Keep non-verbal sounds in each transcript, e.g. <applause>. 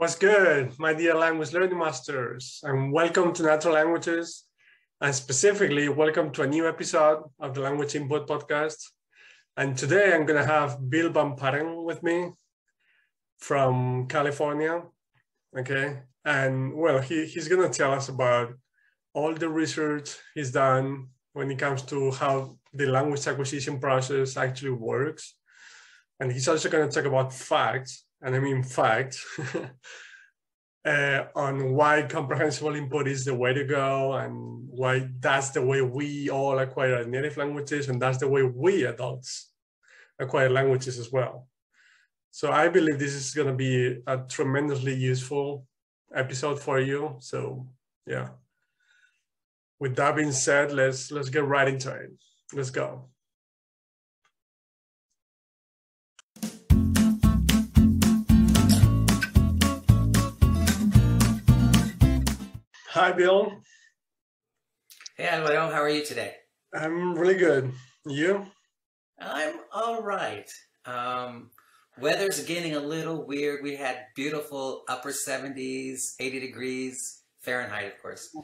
What's good, my dear language learning masters, and welcome to Natural Languages, and specifically, welcome to a new episode of the Language Input Podcast. And today I'm going to have Bill Van with me from California. Okay. And well, he, he's going to tell us about all the research he's done when it comes to how the language acquisition process actually works. And he's also going to talk about facts, and I mean facts, <laughs> uh, on why comprehensible input is the way to go and why that's the way we all acquire native languages and that's the way we adults acquire languages as well. So I believe this is going to be a tremendously useful episode for you. So yeah. With that being said, let's let's get right into it. Let's go. Hi, Bill. Hey, Alvaro, how are you today? I'm really good. You? I'm all right. Um, weather's getting a little weird. We had beautiful upper 70s, 80 degrees Fahrenheit, of course,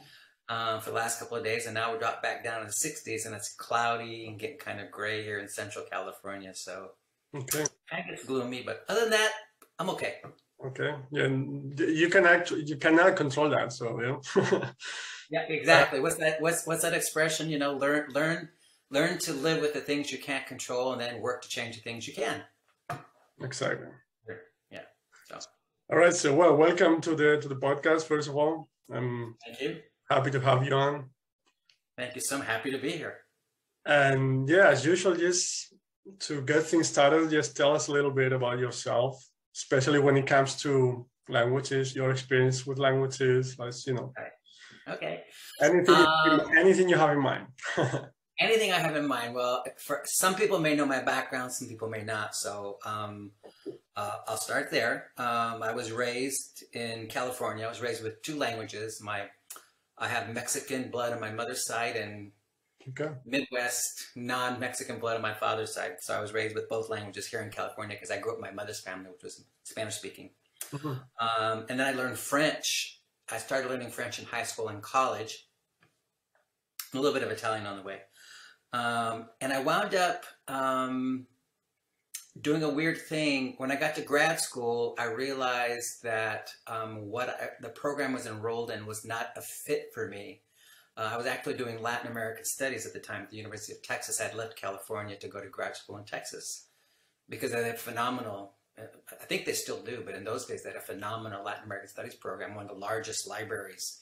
um, for the last couple of days, and now we're dropped back down in the 60s, and it's cloudy and getting kind of gray here in Central California. So, okay, kind of gloomy, but other than that, I'm okay. Okay, yeah, you can actually you cannot control that, so yeah. <laughs> yeah, exactly. What's that? What's what's that expression? You know, learn learn learn to live with the things you can't control, and then work to change the things you can. Exactly. Yeah. So. All right. So, well, welcome to the to the podcast. First of all, I'm thank you. Happy to have you on. Thank you. So I'm happy to be here. And yeah, as usual, just to get things started, just tell us a little bit about yourself, especially when it comes to languages, your experience with languages, like you know. Okay. Okay. Anything, um, anything you have in mind. <laughs> anything I have in mind. Well, for some people may know my background, some people may not. So um, uh, I'll start there. Um, I was raised in California. I was raised with two languages. My I have Mexican blood on my mother's side and okay. Midwest non-Mexican blood on my father's side. So I was raised with both languages here in California because I grew up in my mother's family, which was Spanish speaking. Mm-hmm. Um, and then I learned French. I started learning French in high school and college. A little bit of Italian on the way. Um, and I wound up um, doing a weird thing. When I got to grad school, I realized that um, what I, the program was enrolled in was not a fit for me. Uh, I was actually doing Latin American studies at the time at the University of Texas. I'd left California to go to grad school in Texas because they had phenomenal, uh, I think they still do, but in those days they had a phenomenal Latin American studies program, one of the largest libraries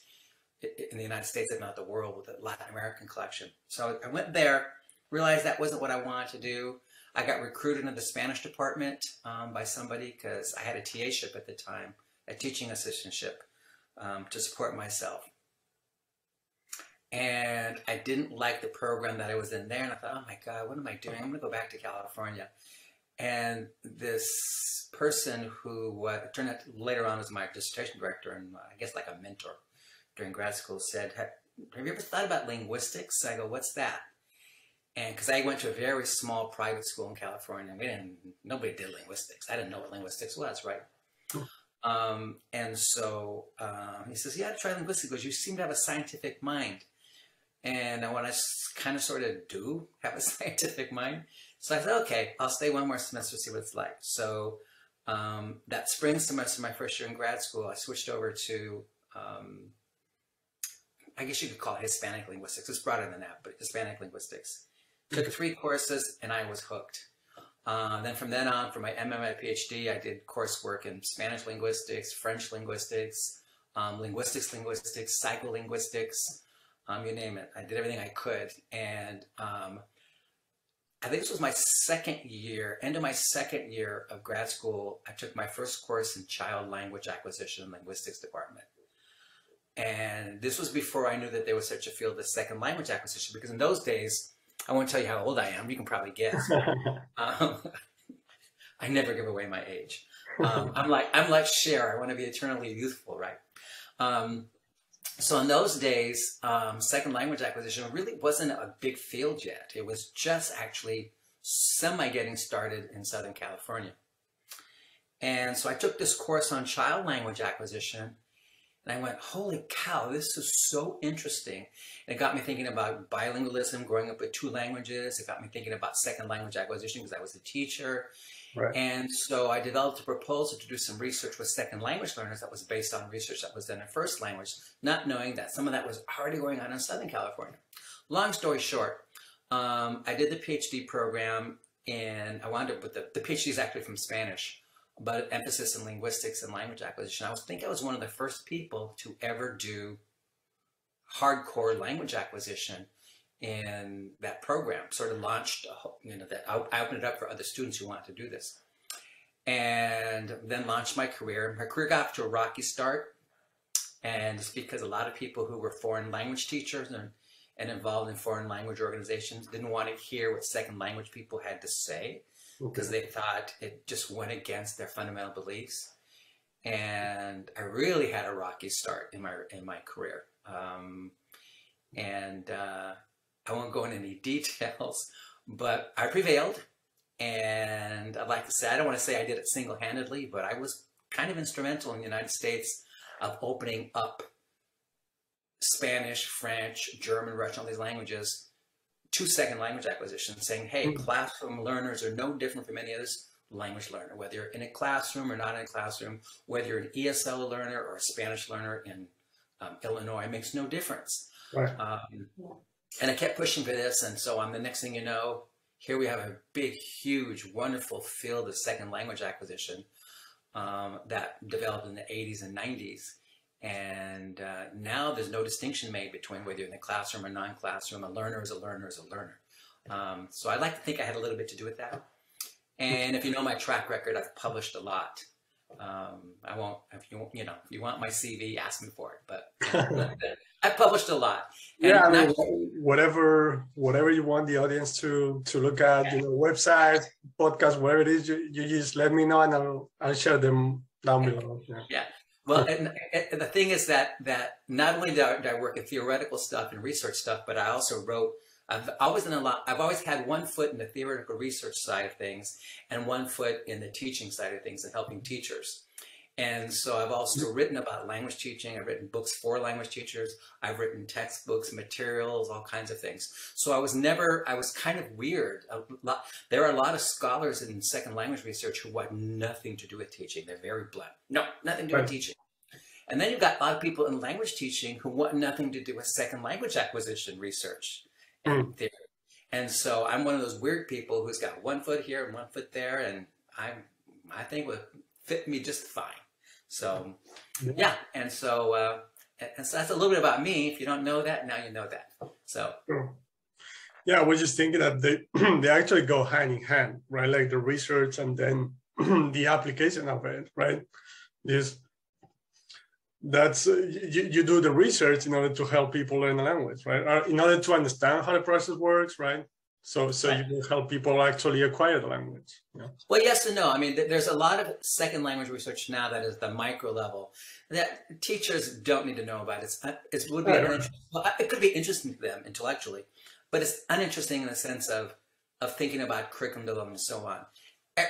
in the United States, if not the world, with a Latin American collection. So I went there, realized that wasn't what I wanted to do. I got recruited into the Spanish department um, by somebody because I had a TA ship at the time, a teaching assistantship um, to support myself. And I didn't like the program that I was in there. And I thought, oh my God, what am I doing? I'm going to go back to California. And this person who turned out later on was my dissertation director and uh, I guess like a mentor during grad school said, have you ever thought about linguistics? I go, what's that? And because I went to a very small private school in California, we didn't, nobody did linguistics. I didn't know what linguistics was, right? Um, and so uh, he says, yeah, try linguistics because you seem to have a scientific mind. And I want to kind of sort of do have a <laughs> scientific mind. So I said, okay, I'll stay one more semester, see what it's like. So um, that spring semester, my first year in grad school, I switched over to um, I guess you could call it Hispanic linguistics. It's broader than that, but Hispanic linguistics. Took three courses and I was hooked. Uh, then from then on, for my MMA PhD, I did coursework in Spanish linguistics, French linguistics, um, linguistics, linguistics, psycholinguistics, um, you name it. I did everything I could. And um, I think this was my second year, end of my second year of grad school, I took my first course in child language acquisition linguistics department. And this was before I knew that there was such a field as second language acquisition, because in those days, I won't tell you how old I am. You can probably guess. <laughs> um, <laughs> I never give away my age. Um, I'm like I'm like Cher. I want to be eternally youthful, right? Um, so in those days, um, second language acquisition really wasn't a big field yet. It was just actually semi getting started in Southern California. And so I took this course on child language acquisition and I went, holy cow, this is so interesting. And it got me thinking about bilingualism, growing up with two languages. It got me thinking about second language acquisition because I was a teacher. Right. And so I developed a proposal to do some research with second language learners that was based on research that was done in first language, not knowing that some of that was already going on in Southern California. Long story short, um, I did the PhD program and I wound up with the, the PhD is actually from Spanish but emphasis in linguistics and language acquisition. I was think I was one of the first people to ever do hardcore language acquisition in that program. Sort of launched, you know, that I opened it up for other students who wanted to do this, and then launched my career. My career got off to a rocky start, and it's because a lot of people who were foreign language teachers and and involved in foreign language organizations didn't want to hear what second language people had to say because okay. they thought it just went against their fundamental beliefs. And I really had a rocky start in my in my career. Um, and uh, I won't go into any <laughs> details, but I prevailed. And I'd like to say, I don't want to say I did it single-handedly, but I was kind of instrumental in the United States of opening up Spanish, French, German, Russian, all these languages to second language acquisition saying, hey, mm-hmm. classroom learners are no different from any other language learner, whether you're in a classroom or not in a classroom, whether you're an ESL learner or a Spanish learner in um, Illinois, makes no difference. Right. Um, and I kept pushing for this. And so on the next thing you know, here we have a big, huge, wonderful field of second language acquisition um, that developed in the 80s and 90s. And uh, now there's no distinction made between whether you're in the classroom or non-classroom. A learner is a learner is a learner. Um, so I like to think I had a little bit to do with that. And if you know my track record, I've published a lot. Um, I won't, if you you know, if you want my CV, ask me for it. But <laughs> I published a lot. And yeah, I mean, whatever whatever you want the audience to to look at, yeah. you know, website, podcast, whatever it is, you, you just let me know and I'll I'll share them down below. Yeah. yeah. Well, and, and, the thing is that that not only did I, did I, work in theoretical stuff and research stuff, but I also wrote. I've always done a lot. I've always had one foot in the theoretical research side of things and one foot in the teaching side of things and helping teachers. And so I've also written about language teaching. I've written books for language teachers. I've written textbooks, materials, all kinds of things. So I was never, I was kind of weird. Lot, there are a lot of scholars in second language research who want nothing to do with teaching. They're very blunt. No, nothing to do with teaching. And then you've got a lot of people in language teaching who want nothing to do with second language acquisition research and mm. theory. And so I'm one of those weird people who's got one foot here and one foot there, and I'm I think would fit me just fine. So, yeah, and so, uh, and so that's a little bit about me. If you don't know that, now you know that. So, yeah, was just thinking that they <clears throat> they actually go hand in hand, right? Like the research and then <clears throat> the application of it, right? This that's uh, you, you do the research in order to help people learn the language, right? in order to understand how the process works, right? So, so you can help people actually acquire the language. Yeah. Well, yes and no. I mean, there's a lot of second language research now that is the micro level that teachers don't need to know about. It's uh, it would be well, it could be interesting to them intellectually, but it's uninteresting in the sense of of thinking about curriculum development and so on.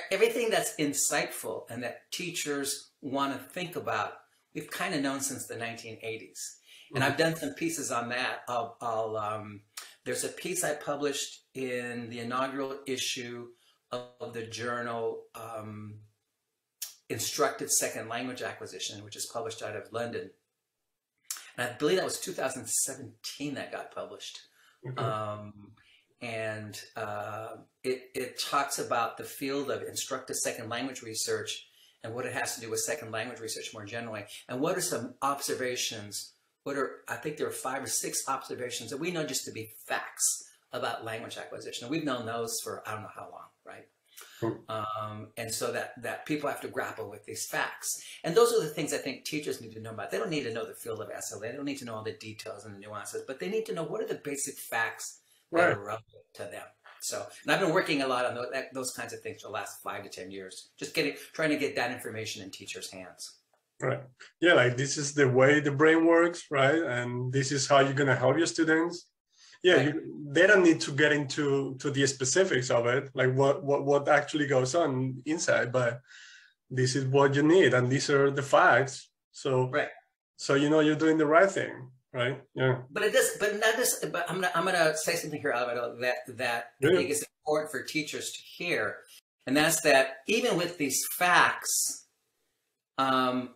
Everything that's insightful and that teachers want to think about, we've kind of known since the 1980s. And I've done some pieces on that. I'll, I'll um, there's a piece I published in the inaugural issue of the journal um, Instructed Second Language Acquisition, which is published out of London. And I believe that was 2017 that got published. Mm-hmm. Um, and uh, it, it talks about the field of instructed second language research and what it has to do with second language research more generally. And what are some observations what are, I think there are five or six observations that we know just to be facts about language acquisition. And we've known those for I don't know how long, right? Um, and so that, that people have to grapple with these facts. And those are the things I think teachers need to know about. They don't need to know the field of SLA. They don't need to know all the details and the nuances, but they need to know what are the basic facts right. that are relevant to them. So, and I've been working a lot on those, those kinds of things for the last five to 10 years, just getting, trying to get that information in teachers' hands. Right. Yeah, like this is the way the brain works, right? And this is how you're gonna help your students. Yeah, you, they don't need to get into to the specifics of it, like what what what actually goes on inside, but this is what you need and these are the facts so right so you know you're doing the right thing right yeah but it does but not this but i'm gonna i'm gonna say something here Alvaro, that that yeah. i think is important for teachers to hear and that's that even with these facts um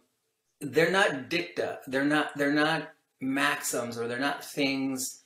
they're not dicta. They're not they're not maxims or they're not things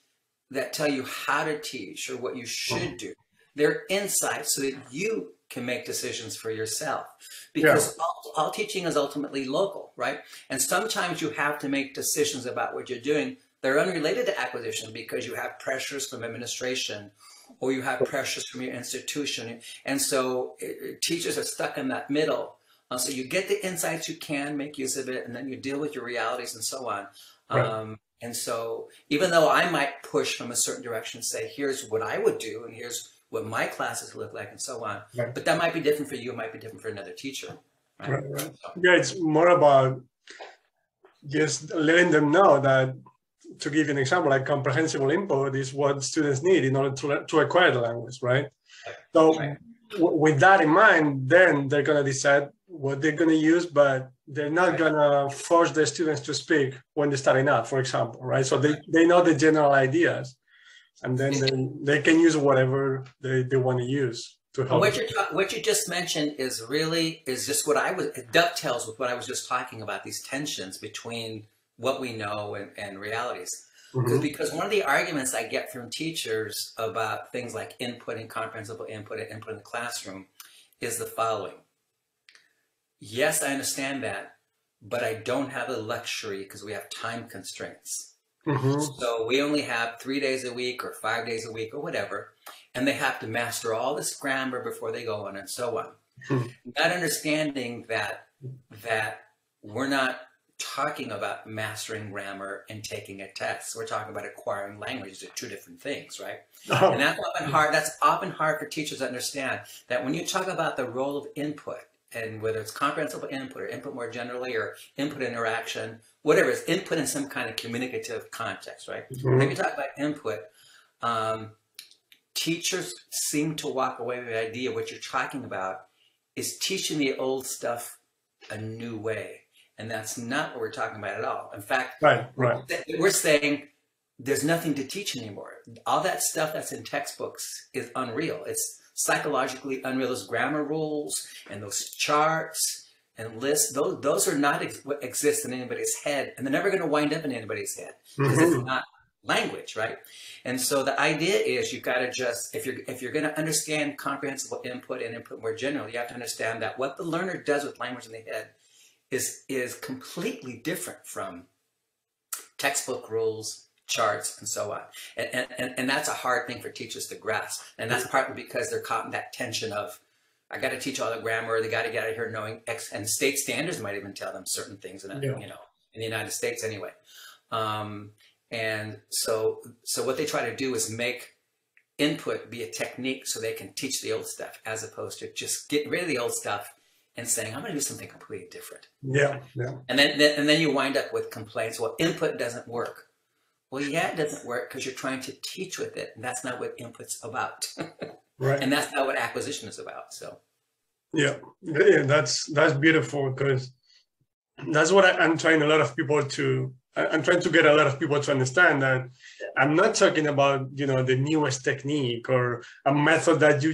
that tell you how to teach or what you should mm-hmm. do. They're insights so that you can make decisions for yourself. Because yeah. all, all, teaching is ultimately local right? And sometimes you have to make decisions about what you're doing. They're unrelated to acquisition because you have pressures from administration or you have pressures from your institution. And so it, teachers are stuck in that middle uh, so you get the insights you can make use of it and then you deal with your realities and so on right. um, and so even though i might push from a certain direction say here's what i would do and here's what my classes look like and so on. Right. But that might be different for you. It might be different for another teacher. Right? Right. Yeah, it's more about just letting them know that to give you an example, like comprehensible input is what students need in order to, to acquire the language, right? So with that in mind, then they're going to decide what they're going to use, but they're not going to force their students to speak when they're starting out, for example, right? So they, they know the general ideas and then they, they can use whatever they, they want to use to help. What you what you just mentioned is really is just what I was it dovetails with what I was just talking about these tensions between what we know and, and realities. Mm-hmm. Because one of the arguments I get from teachers about things like input and comprehensible input and input in the classroom is the following. Yes, I understand that, but I don't have the luxury because we have time constraints. Mm-hmm. So we only have three days a week or five days a week or whatever, and they have to master all this grammar before they go on and so on. Mm-hmm. Not understanding that that we're not talking about mastering grammar and taking a test. We're talking about acquiring language. They're two different things, right? Oh. And that's often hard. That's often hard for teachers to understand that when you talk about the role of input and whether it's comprehensible input or input more generally or input interaction, whatever, it's input in some kind of communicative context, right? Mm-hmm. When you talk about input, um, teachers seem to walk away with the idea what you're talking about is teaching the old stuff a new way. And that's not what we're talking about at all. In fact, right, right. we're saying there's nothing to teach anymore. All that stuff that's in textbooks is unreal. It's psychologically unreal. Those grammar rules and those charts and lists, those, those are not ex- what exist in anybody's head. And they're never going to wind up in anybody's head because mm-hmm. it's not language, right? And so the idea is you've got to just, if you're, if you're going to understand comprehensible input and input more generally, you have to understand that what the learner does with language in the head is, is completely different from textbook rules, charts and so on. And, and, and that's a hard thing for teachers to grasp. And that's partly because they're caught in that tension of, I got to teach all the grammar. They got to get out of here knowing X and state standards might even tell them certain things in, a, yeah. you know, in the United States anyway. Um, and so, so what they try to do is make input be a technique so they can teach the old stuff as opposed to just getting rid of the old stuff and saying, I'm going to do something completely different. Yeah. Yeah. And then, then, and then you wind up with complaints. Well, input doesn't work. Well, yeah, it doesn't work because you're trying to teach with it. And that's not what input's about. <laughs> right. And that's not what acquisition is about. So. Yeah, yeah, that's that's beautiful because that's what I, am trying a lot of people to. I'm trying to get a lot of people to understand that I'm not talking about you know the newest technique or a method that you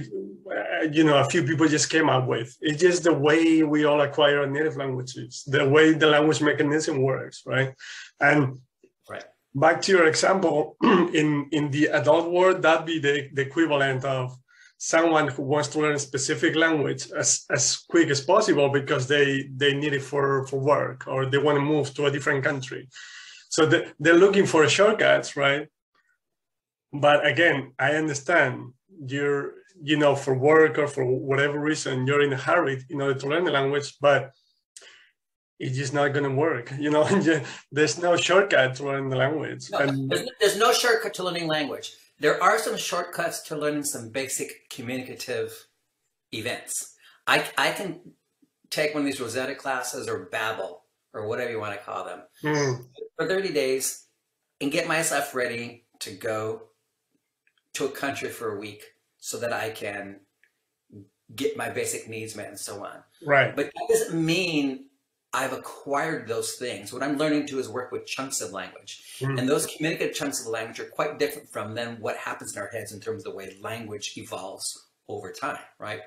uh, you know a few people just came up with. It's just the way we all acquire native languages, the way the language mechanism works, right? And back to your example, <clears throat> in, in the adult world, that'd be the, the equivalent of someone who wants to learn a specific language as, as quick as possible because they, they need it for, for work or they want to move to a different country. So they, they're looking for shortcuts, right? But again, I understand you're, you know, for work or for whatever reason, you're in a hurry in order to learn the language, but it's just not going to work. <laughs> You know, <laughs> there's no shortcut to learning the language. No, and there's, there's no shortcut to learning language. There are some shortcuts to learning some basic communicative events. I, I can take one of these Rosetta classes or Babbel or whatever you want to call them mm. for 30 days and get myself ready to go to a country for a week so that I can get my basic needs met and so on. Right. But that doesn't mean I've acquired those things. What I'm learning to is work with chunks of language. Mm. And those communicative chunks of language are quite different from then what happens in our heads in terms of the way language evolves over time, right?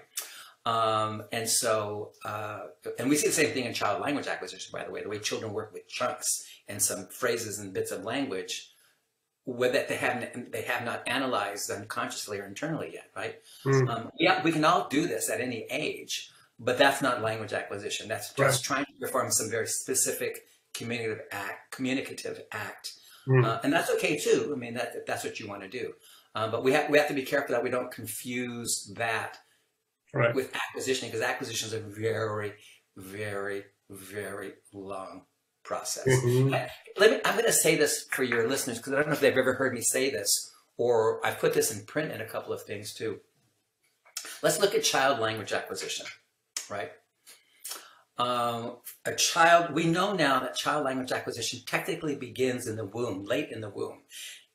Um, and so, uh, and we see the same thing in child language acquisition, by the way, the way children work with chunks and some phrases and bits of language that they haven't they have not analyzed unconsciously or internally yet, right? Mm. Um, yeah, we can all do this at any age, but that's not language acquisition. That's just right. trying to perform some very specific communicative act, communicative act, mm. uh, and that's okay too. I mean, that that's what you want to do, uh, but we have we have to be careful that we don't confuse that right. with acquisition because acquisition is a very, very, very long process. Mm-hmm. Let me, I'm going to say this for your listeners because I don't know if they've ever heard me say this or I've put this in print in a couple of things too. Let's look at child language acquisition, right? Um, a child, we know now that child language acquisition technically begins in the womb, late in the womb.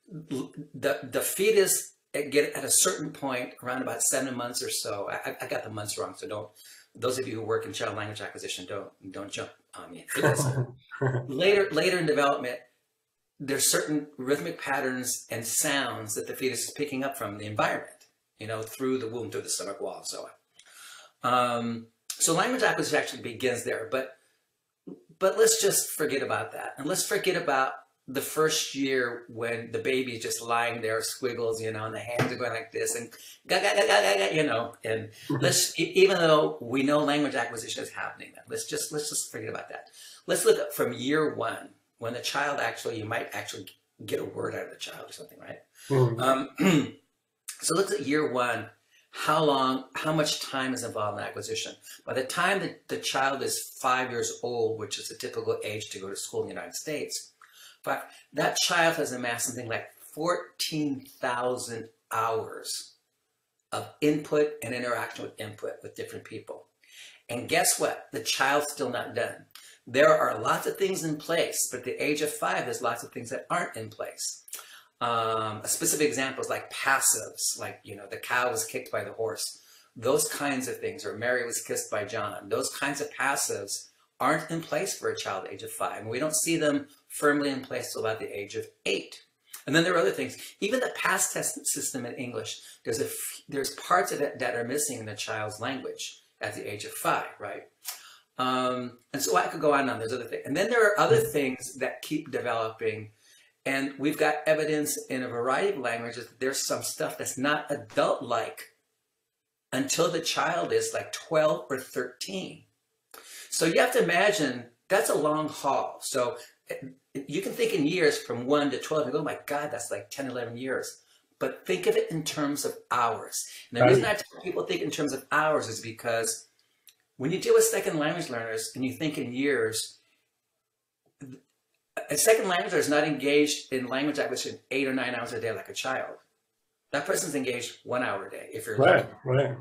The, the fetus get at a certain point, around about seven months or so. I, I got the months wrong, so don't. Those of you who work in child language acquisition, don't don't jump on me. <laughs> later, later in development, there's certain rhythmic patterns and sounds that the fetus is picking up from the environment. You know, through the womb, through the stomach wall, and so on. Um, so language acquisition actually begins there, but but let's just forget about that, and let's forget about the first year when the baby is just lying there, squiggles, you know, and the hands are going like this, and ga ga ga ga ga, you know, and mm-hmm. let's even though we know language acquisition is happening, let's just let's just forget about that. Let's look at from year one when the child actually you might actually get a word out of the child or something, right? Mm-hmm. Um, <clears throat> so let's at year one. How long, how much time is involved in acquisition? By the time that the child is five years old, which is the typical age to go to school in the United States, but that child has amassed something like 14,000 hours of input and interaction with input with different people. And guess what? The child's still not done. There are lots of things in place, but at the age of five, there's lots of things that aren't in place. Um, specific examples like passives, like, you know, the cow was kicked by the horse. Those kinds of things, or Mary was kissed by John. Those kinds of passives aren't in place for a child age of five. And we don't see them firmly in place till about the age of eight. And then there are other things. Even the past tense system in English, there's a there's parts of it that are missing in the child's language at the age of five, right? Um, and so I could go on and on. There's other things, and then there are other things that keep developing, and we've got evidence in a variety of languages that there's some stuff that's not adult-like until the child is like 12 or 13. So you have to imagine that's a long haul. So eh, you can think in years from 1 to 12 and go, oh my God, that's like 10, 11 years. But think of it in terms of hours. And the right. reason I tell people think in terms of hours is because when you deal with second language learners and you think in years, a second language learner is not engaged in language acquisition eight or nine hours a day like a child. That person's engaged one hour a day if you're right, right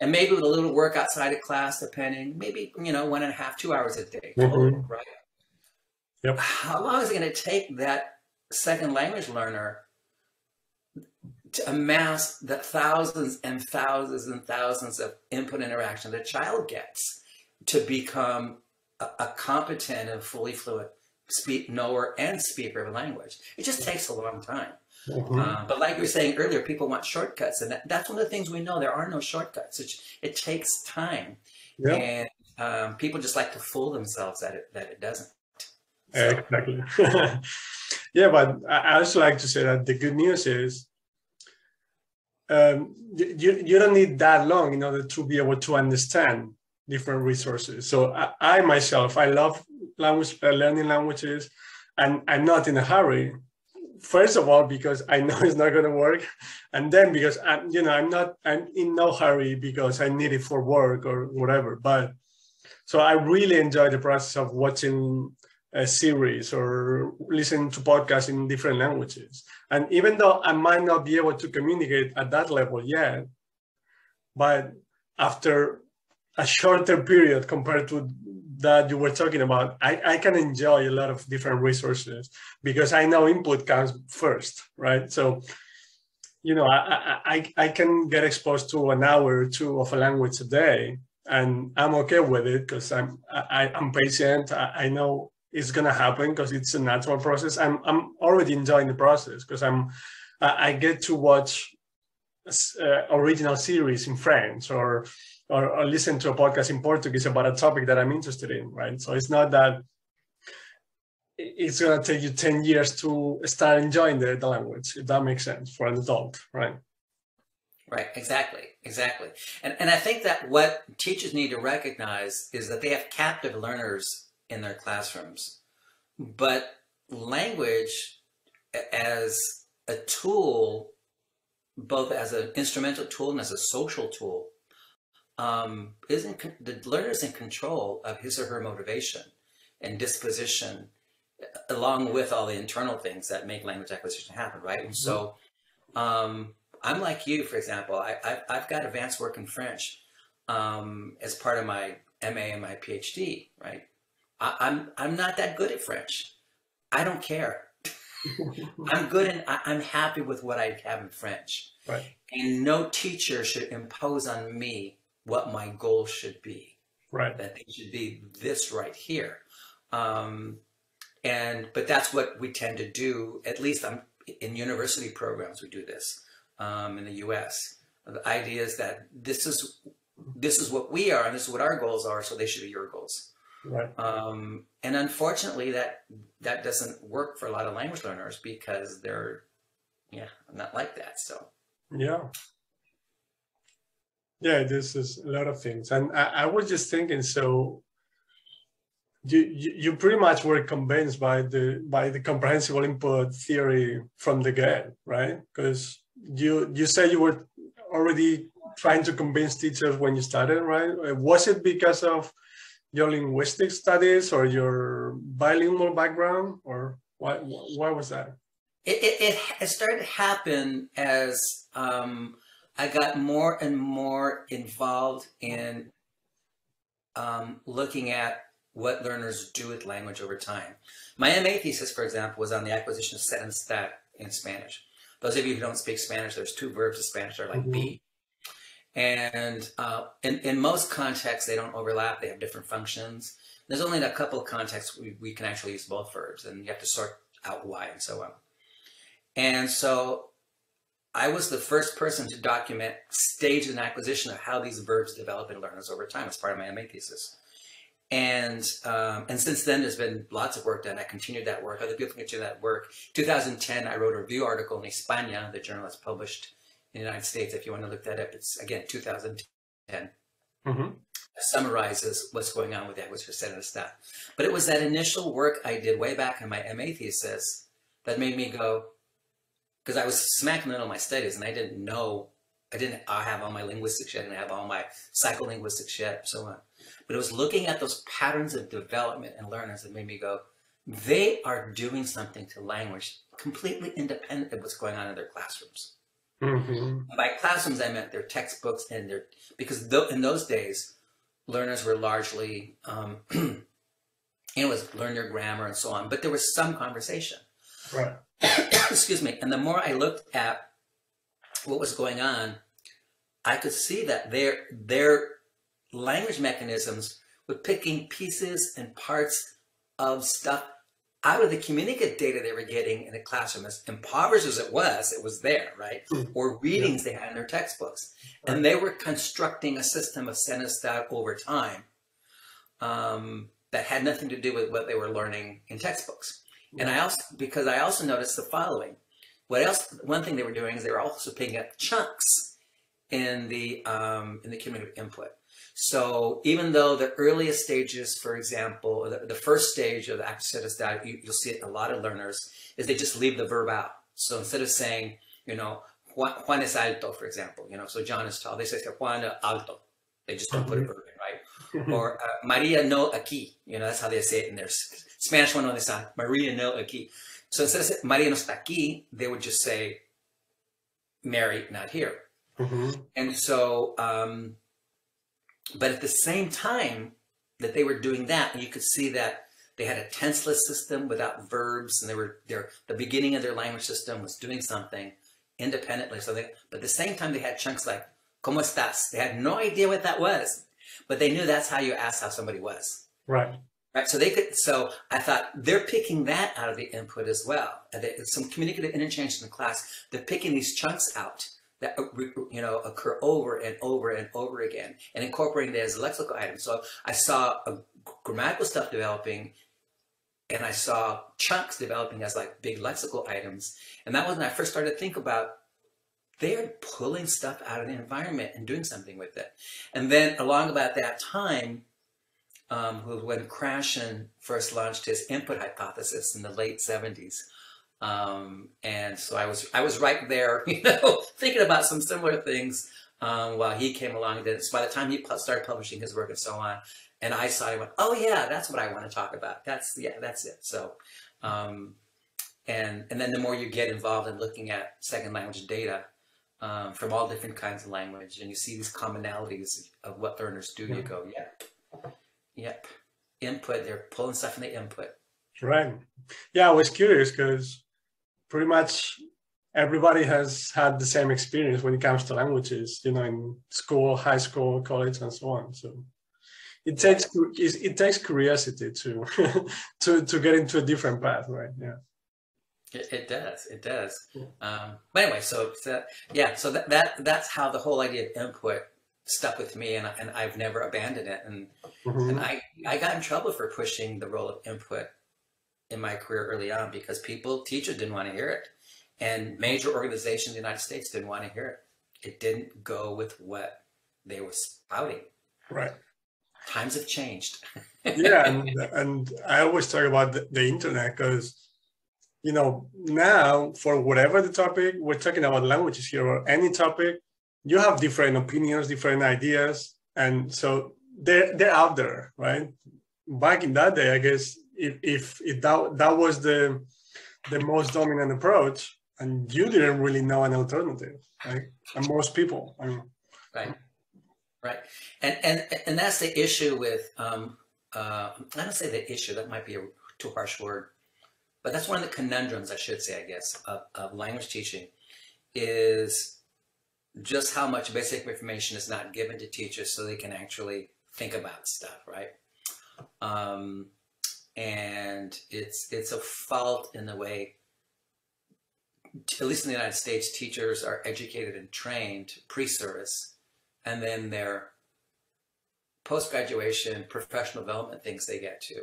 and maybe with a little work outside of class, depending, maybe, you know, one and a half, two hours a day, mm-hmm. right? Yep. How long is it going to take that second language learner to amass the thousands and thousands and thousands of input interaction the child gets to become a, a competent and fully fluent speak knower and speaker of a language? It just takes a long time. Mm-hmm. Um, but like you were saying earlier, people want shortcuts, and that, that's one of the things we know. There are no shortcuts. It, it takes time, yeah. and um, people just like to fool themselves that it that it doesn't. So. Exactly. <laughs> yeah, but I also like to say that the good news is um, you, you don't need that long in order to be able to understand different resources. So I, I myself, I love language, uh, learning languages, and I'm not in a hurry first of all because i know <laughs> it's not going to work and then because i'm you know i'm not i'm in no hurry because i need it for work or whatever but so i really enjoy the process of watching a series or listening to podcasts in different languages and even though i might not be able to communicate at that level yet but after a shorter period compared to that you were talking about, I, I can enjoy a lot of different resources because I know input comes first, right? So you know, I, I, I can get exposed to an hour or two of a language a day and I'm okay with it because I'm, I, I'm patient. I, I know it's going to happen because it's a natural process. I'm, I'm already enjoying the process because I'm, I get to watch uh, original series in French or, or, or listen to a podcast in Portuguese about a topic that I'm interested in, right? So it's not that it's going to take you 10 years to start enjoying the, the language, if that makes sense for an adult, right? Right, exactly, exactly. And, and I think that what teachers need to recognize is that they have captive learners in their classrooms, but language as a tool, both as an instrumental tool and as a social tool, um, isn't the learner is in control of his or her motivation and disposition along with all the internal things that make language acquisition happen, right? And so um, I'm like you, for example, I, I, have got advanced work in French um, as part of my MA and my PhD, right? I, I'm, I'm not that good at French. I don't care. <laughs> I'm good and I'm happy with what I have in French. Right. And no teacher should impose on me what my goal should be. Right. That they should be this right here. Um, and but that's what we tend to do. At least I'm, in university programs, we do this um, in the U.S. The idea is that this is this is what we are, and this is what our goals are. So they should be your goals. Right. Um, and unfortunately, that that doesn't work for a lot of language learners because they're yeah not like that. So yeah. Yeah, this is a lot of things. And I, I was just thinking, so you, you pretty much were convinced by the by the comprehensible input theory from the get, right? Because you you said you were already trying to convince teachers when you started, right? Was it because of your linguistic studies or your bilingual background, or why why was that? It it, it started to happen as um, I got more and more involved in um, looking at what learners do with language over time. My MA thesis, for example, was on the acquisition of ser and estar in Spanish. Those of you who don't speak Spanish, there's two verbs in Spanish that are like mm -hmm. be. And uh, in, in most contexts, they don't overlap. They have different functions. There's only a couple of contexts we, we can actually use both verbs, and you have to sort out why and so on. And so I was the first person to document stage and acquisition of how these verbs develop in learners over time as part of my MA thesis. And um, and since then, there's been lots of work done. I continued that work. Other people continue that work. 2010, I wrote a review article in Hispania, the journal that's published in the United States. If you want to look that up, it's again 2010. Mm-hmm. Summarizes what's going on with that, which was said the staff. But it was that initial work I did way back in my MA thesis that made me go, because I was smack in the middle of my studies and I didn't know, I didn't I have all my linguistics yet and I have all my psycholinguistics yet, so on. But it was looking at those patterns of development and learners that made me go, they are doing something to language completely independent of what's going on in their classrooms. Mm-hmm. By classrooms, I meant their textbooks and their, because th- in those days, learners were largely, um, <clears throat> it was learn your grammar and so on, but there was some conversation. Right. <coughs> Excuse me. And the more I looked at what was going on, I could see that their, their language mechanisms were picking pieces and parts of stuff out of the communicative data they were getting in the classroom, as impoverished as it was, it was there, right? Hmm. Or readings yeah. they had in their textbooks. Right. And they were constructing a system of ser and estar over time um, that had nothing to do with what they were learning in textbooks. And I also, because I also noticed the following. What else, one thing they were doing is they were also picking up chunks in the, um, in the cumulative input. So even though the earliest stages, for example, the, the first stage of the active status you, will see it in a lot of learners, is they just leave the verb out. So instead of saying, you know, Juan, Juan es alto, for example, you know, so John is tall, they say Juan alto. They just don't put a mm-hmm. verb in, right? <laughs> or uh, Maria no aquí, you know, that's how they say it in their Spanish one on the side, Maria no aquí. So instead of saying Maria no está aquí, they would just say Mary not here. Mm -hmm. And so, um, but at the same time that they were doing that, you could see that they had a tenseless system without verbs, and they were their the beginning of their language system was doing something, independently. So they, but at the same time, they had chunks like "Cómo estás?" They had no idea what that was, but they knew that's how you asked how somebody was. Right. Right. So they could. So I thought they're picking that out of the input as well. Some communicative interchange in the class. They're picking these chunks out that uh, you know occur over and over and over again, and incorporating it as a lexical item. So I saw a grammatical stuff developing, and I saw chunks developing as like big lexical items. And that was when I first started to think about they're pulling stuff out of the environment and doing something with it. And then along about that time, um, who when Krashen first launched his input hypothesis in the late 70s. Um, and so I was I was right there, <laughs> you know, thinking about some similar things um, while he came along. And so by the time he started publishing his work and so on, and I saw it, I went, oh yeah, that's what I want to talk about. That's yeah, that's it. So, um, and and then the more you get involved in looking at second language data um, from all different kinds of language, and you see these commonalities of what learners do, you go, yeah, Yep. Input. They're pulling stuff from the input. Right. Yeah, I was curious because pretty much everybody has had the same experience when it comes to languages, you know, in school, high school, college, and so on. So it takes it takes curiosity to <laughs> to to get into a different path, right? Yeah. It, it does. It does. Yeah. Um, but anyway, so, so yeah, so that, that that's how the whole idea of input stuck with me and, and I've never abandoned it. And, mm-hmm. and I, I got in trouble for pushing the role of input in my career early on because people, teachers didn't want to hear it. And major organizations in the United States didn't want to hear it. It didn't go with what they were spouting. Right. Times have changed. <laughs> yeah. And, and I always talk about the, the internet because you know, now for whatever the topic, we're talking about languages here or any topic, you have different opinions, different ideas, and so they're they're out there, right? Back in that day, I guess if if, if that that was the the most dominant approach, and you didn't really know an alternative, right? And most people, I mean, right, right, and and and that's the issue with um, uh, I don't say the issue that might be a too harsh word, but that's one of the conundrums I should say, I guess, of, of language teaching, is just how much basic information is not given to teachers so they can actually think about stuff, right? Um, and it's it's a fault in the way, at least in the United States, teachers are educated and trained pre-service, and then their post-graduation professional development things they get to.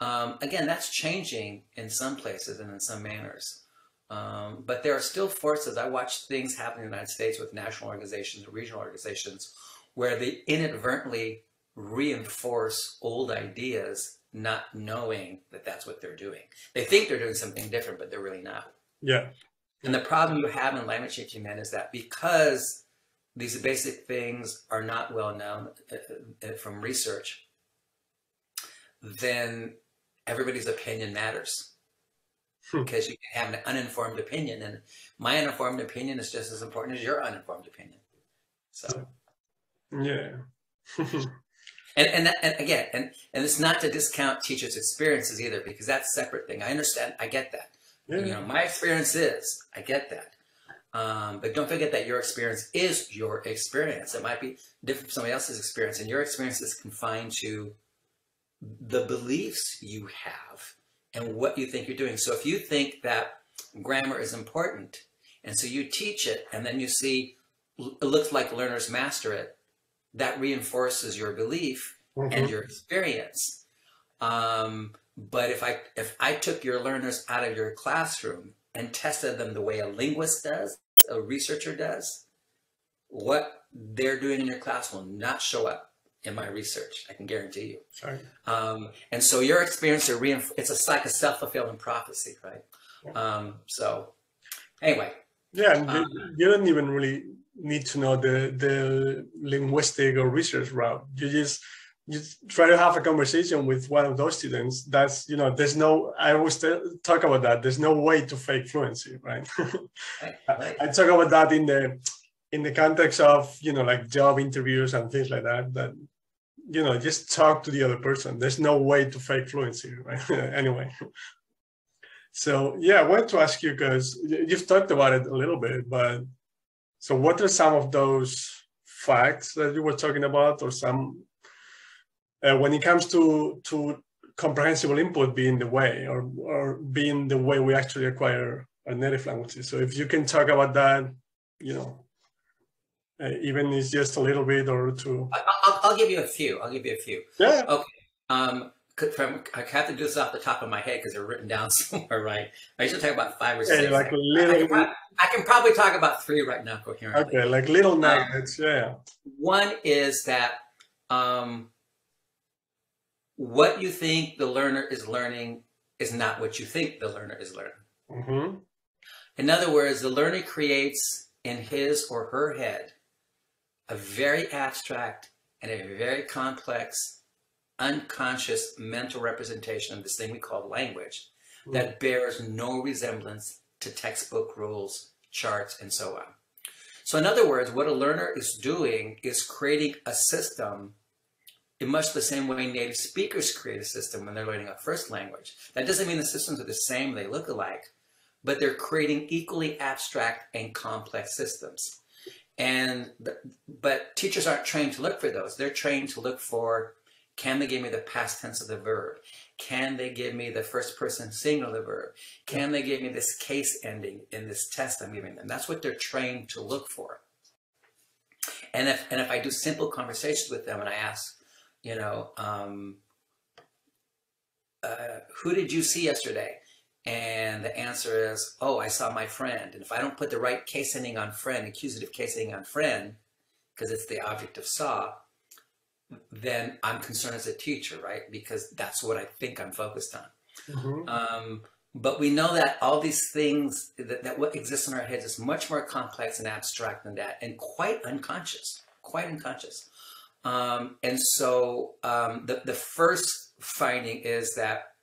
Um, again, that's changing in some places and in some manners. Um, but there are still forces. I watch things happen in the United States with national organizations and regional organizations where they inadvertently reinforce old ideas, not knowing that that's what they're doing. They think they're doing something different, but they're really not. Yeah. And the problem you have in language teaching then is that because these basic things are not well known uh, uh, from research, then everybody's opinion matters. Hmm. because you can have an uninformed opinion, and my uninformed opinion is just as important as your uninformed opinion. So, yeah. <laughs> and and, that, and again, and and it's not to discount teachers' experiences either, because that's a separate thing. I understand. I get that. Yeah. You know, my experience is. I get that. Um, but don't forget that your experience is your experience. It might be different from somebody else's experience, and your experience is confined to the beliefs you have and what you think you're doing. So if you think that grammar is important, and so you teach it, and then you see it looks like learners master it, that reinforces your belief mm-hmm. and your experience. Um, but if I if I took your learners out of your classroom and tested them the way a linguist does, a researcher does, what they're doing in your class will not show up in my research. I can guarantee you. Sorry. Um, and so your experience are reinf- it's a, like a self-fulfilling prophecy, right? Um, so anyway. Yeah, um, you, you, don't even really need to know the the linguistic or research route. You just you try to have a conversation with one of those students. That's you know, there's no. I always talk about that. There's no way to fake fluency, right? right, <laughs> right. I talk about that in the in the context of you know like job interviews and things like that. That you know, just talk to the other person. There's no way to fake fluency, right? <laughs> anyway. So yeah, I wanted to ask you because you've talked about it a little bit, but so what are some of those facts that you were talking about, or some uh, when it comes to to comprehensible input being the way, or or being the way we actually acquire our native languages? So if you can talk about that, you know, uh, even if it's just a little bit or two. I'll, I'll, give you a few. I'll give you a few. Yeah. Okay. Um, from, I have to do this off the top of my head because they're written down <laughs> somewhere, right? I usually talk about five or six. like little, I, can probably, I, can probably, talk about three right now coherently. Okay, like little um, nuggets, um, yeah. One is that um, what you think the learner is learning is not what you think the learner is learning. Mm-hmm. In other words, the learner creates in his or her head a very abstract and a very complex unconscious mental representation of this thing we call language mm. that bears no resemblance to textbook rules, charts, and so on. So in other words, what a learner is doing is creating a system in much the same way native speakers create a system when they're learning a first language. That doesn't mean the systems are the same, they look alike, but they're creating equally abstract and complex systems. And but teachers aren't trained to look for those. They're trained to look for can they give me the past tense of the verb? Can they give me the first person singular of the verb? Can they give me this case ending in this test I'm giving them? That's what they're trained to look for. And if and if I do simple conversations with them and I ask, you know, um, uh, who did you see yesterday? And the answer is, oh, I saw my friend. And if I don't put the right case ending on friend, accusative case ending on friend, because it's the object of saw, then I'm concerned as a teacher, right? Because that's what I think I'm focused on. Mm-hmm. Um, but we know that all these things, that, that what exists in our heads is much more complex and abstract than that, and quite unconscious, quite unconscious. Um, and so um, the, the first finding is that,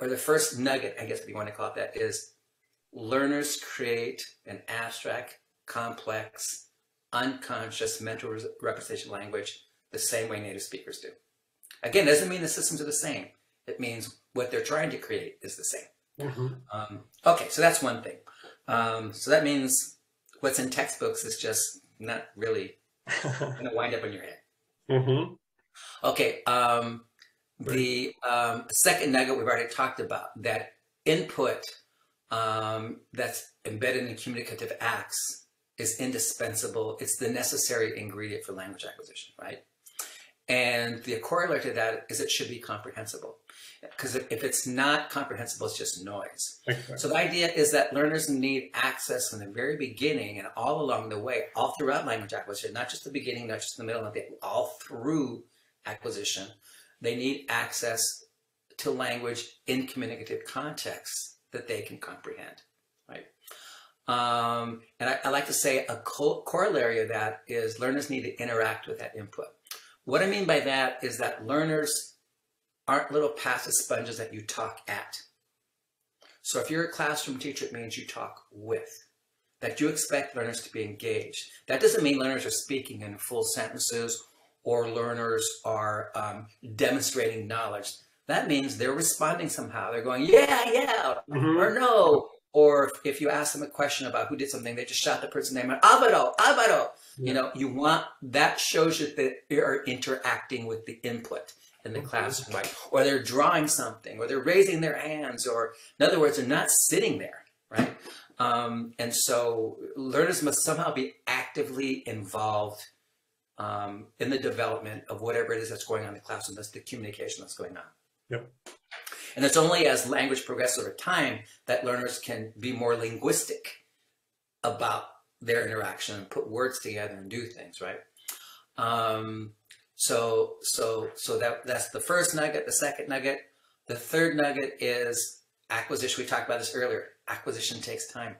or the first nugget, I guess if you want to call it that, is learners create an abstract, complex, unconscious mental representation language the same way native speakers do. Again, doesn't mean the systems are the same. It means what they're trying to create is the same. Mm-hmm. Um, okay, so that's one thing. Um, so that means what's in textbooks is just not really <laughs> going to wind up in your head. Mm-hmm. Okay, um, the um, second nugget we've already talked about that input um, that's embedded in communicative acts is indispensable. It's the necessary ingredient for language acquisition, right? And the corollary to that is it should be comprehensible. Because if it's not comprehensible, it's just noise. Okay. So the idea is that learners need access from the very beginning and all along the way, all throughout language acquisition, not just the beginning, not just the middle, not the, all through acquisition. They need access to language in communicative contexts that they can comprehend, right? Um, and I, I, like to say a co corollary of that is learners need to interact with that input. What I mean by that is that learners aren't little passive sponges that you talk at. So if you're a classroom teacher, it means you talk with, that you expect learners to be engaged. That doesn't mean learners are speaking in full sentences or learners are um, demonstrating knowledge. That means they're responding somehow. They're going, yeah, yeah, mm-hmm. or no. Or if you ask them a question about who did something, they just shout the person's name out, Alvaro, Alvaro. Yeah. You know, you want that shows you that they are interacting with the input in the okay. classroom, right? Or they're drawing something, or they're raising their hands, or in other words, they're not sitting there, right? Um, and so learners must somehow be actively involved um, in the development of whatever it is that's going on in the classroom. That's the communication that's going on. Yep. And it's only as language progresses over time that learners can be more linguistic about their interaction and put words together and do things, right? Um, so, so, so that that's the first nugget. The second nugget, the third nugget is acquisition. We talked about this earlier. Acquisition takes time.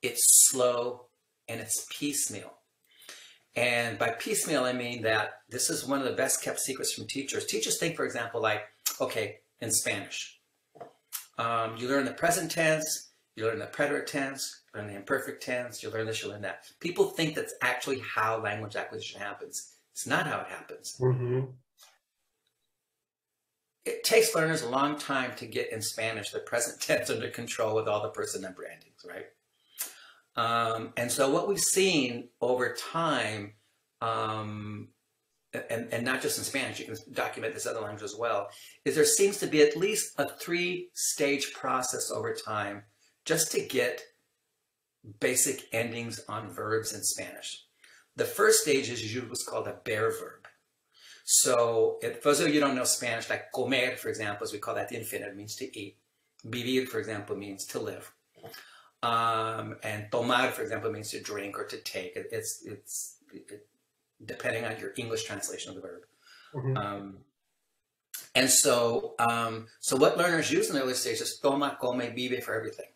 It's slow and it's piecemeal. And by piecemeal, I mean that this is one of the best kept secrets from teachers. Teachers think, for example, like, okay, in Spanish, um, you learn the present tense, you learn the preterite tense, you learn the imperfect tense, you learn this, you learn that. People think that's actually how language acquisition happens. It's not how it happens. Mm-hmm. it takes learners a long time to get in Spanish the present <laughs> tense under control with all the person number endings, right? Um, and so what we've seen over time, um, and, and not just in Spanish, you can document this other language as well, is there seems to be at least a three stage process over time just to get basic endings on verbs in Spanish. The first stage is usually what's called a bare verb. So if, for those of you don't know Spanish, like comer, for example, as we call that the infinitive, means to eat. Vivir, for example, means to live. Um, and tomar, for example, means to drink or to take. It, it's, it's it, depending on your English translation of the verb. Mm-hmm. Um, and so, um, so what learners use in the early stages, is toma, come, vive for everything.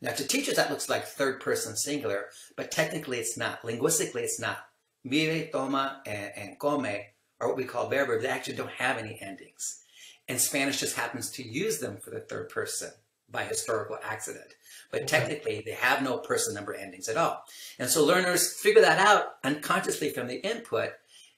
Now to teachers, that looks like third person singular, but technically it's not. Linguistically, it's not. Vive, toma, and, and come are what we call bare verbs. They actually don't have any endings. And Spanish just happens to use them for the third person by historical accident. But technically, they have no person number endings at all. And so learners figure that out unconsciously from the input.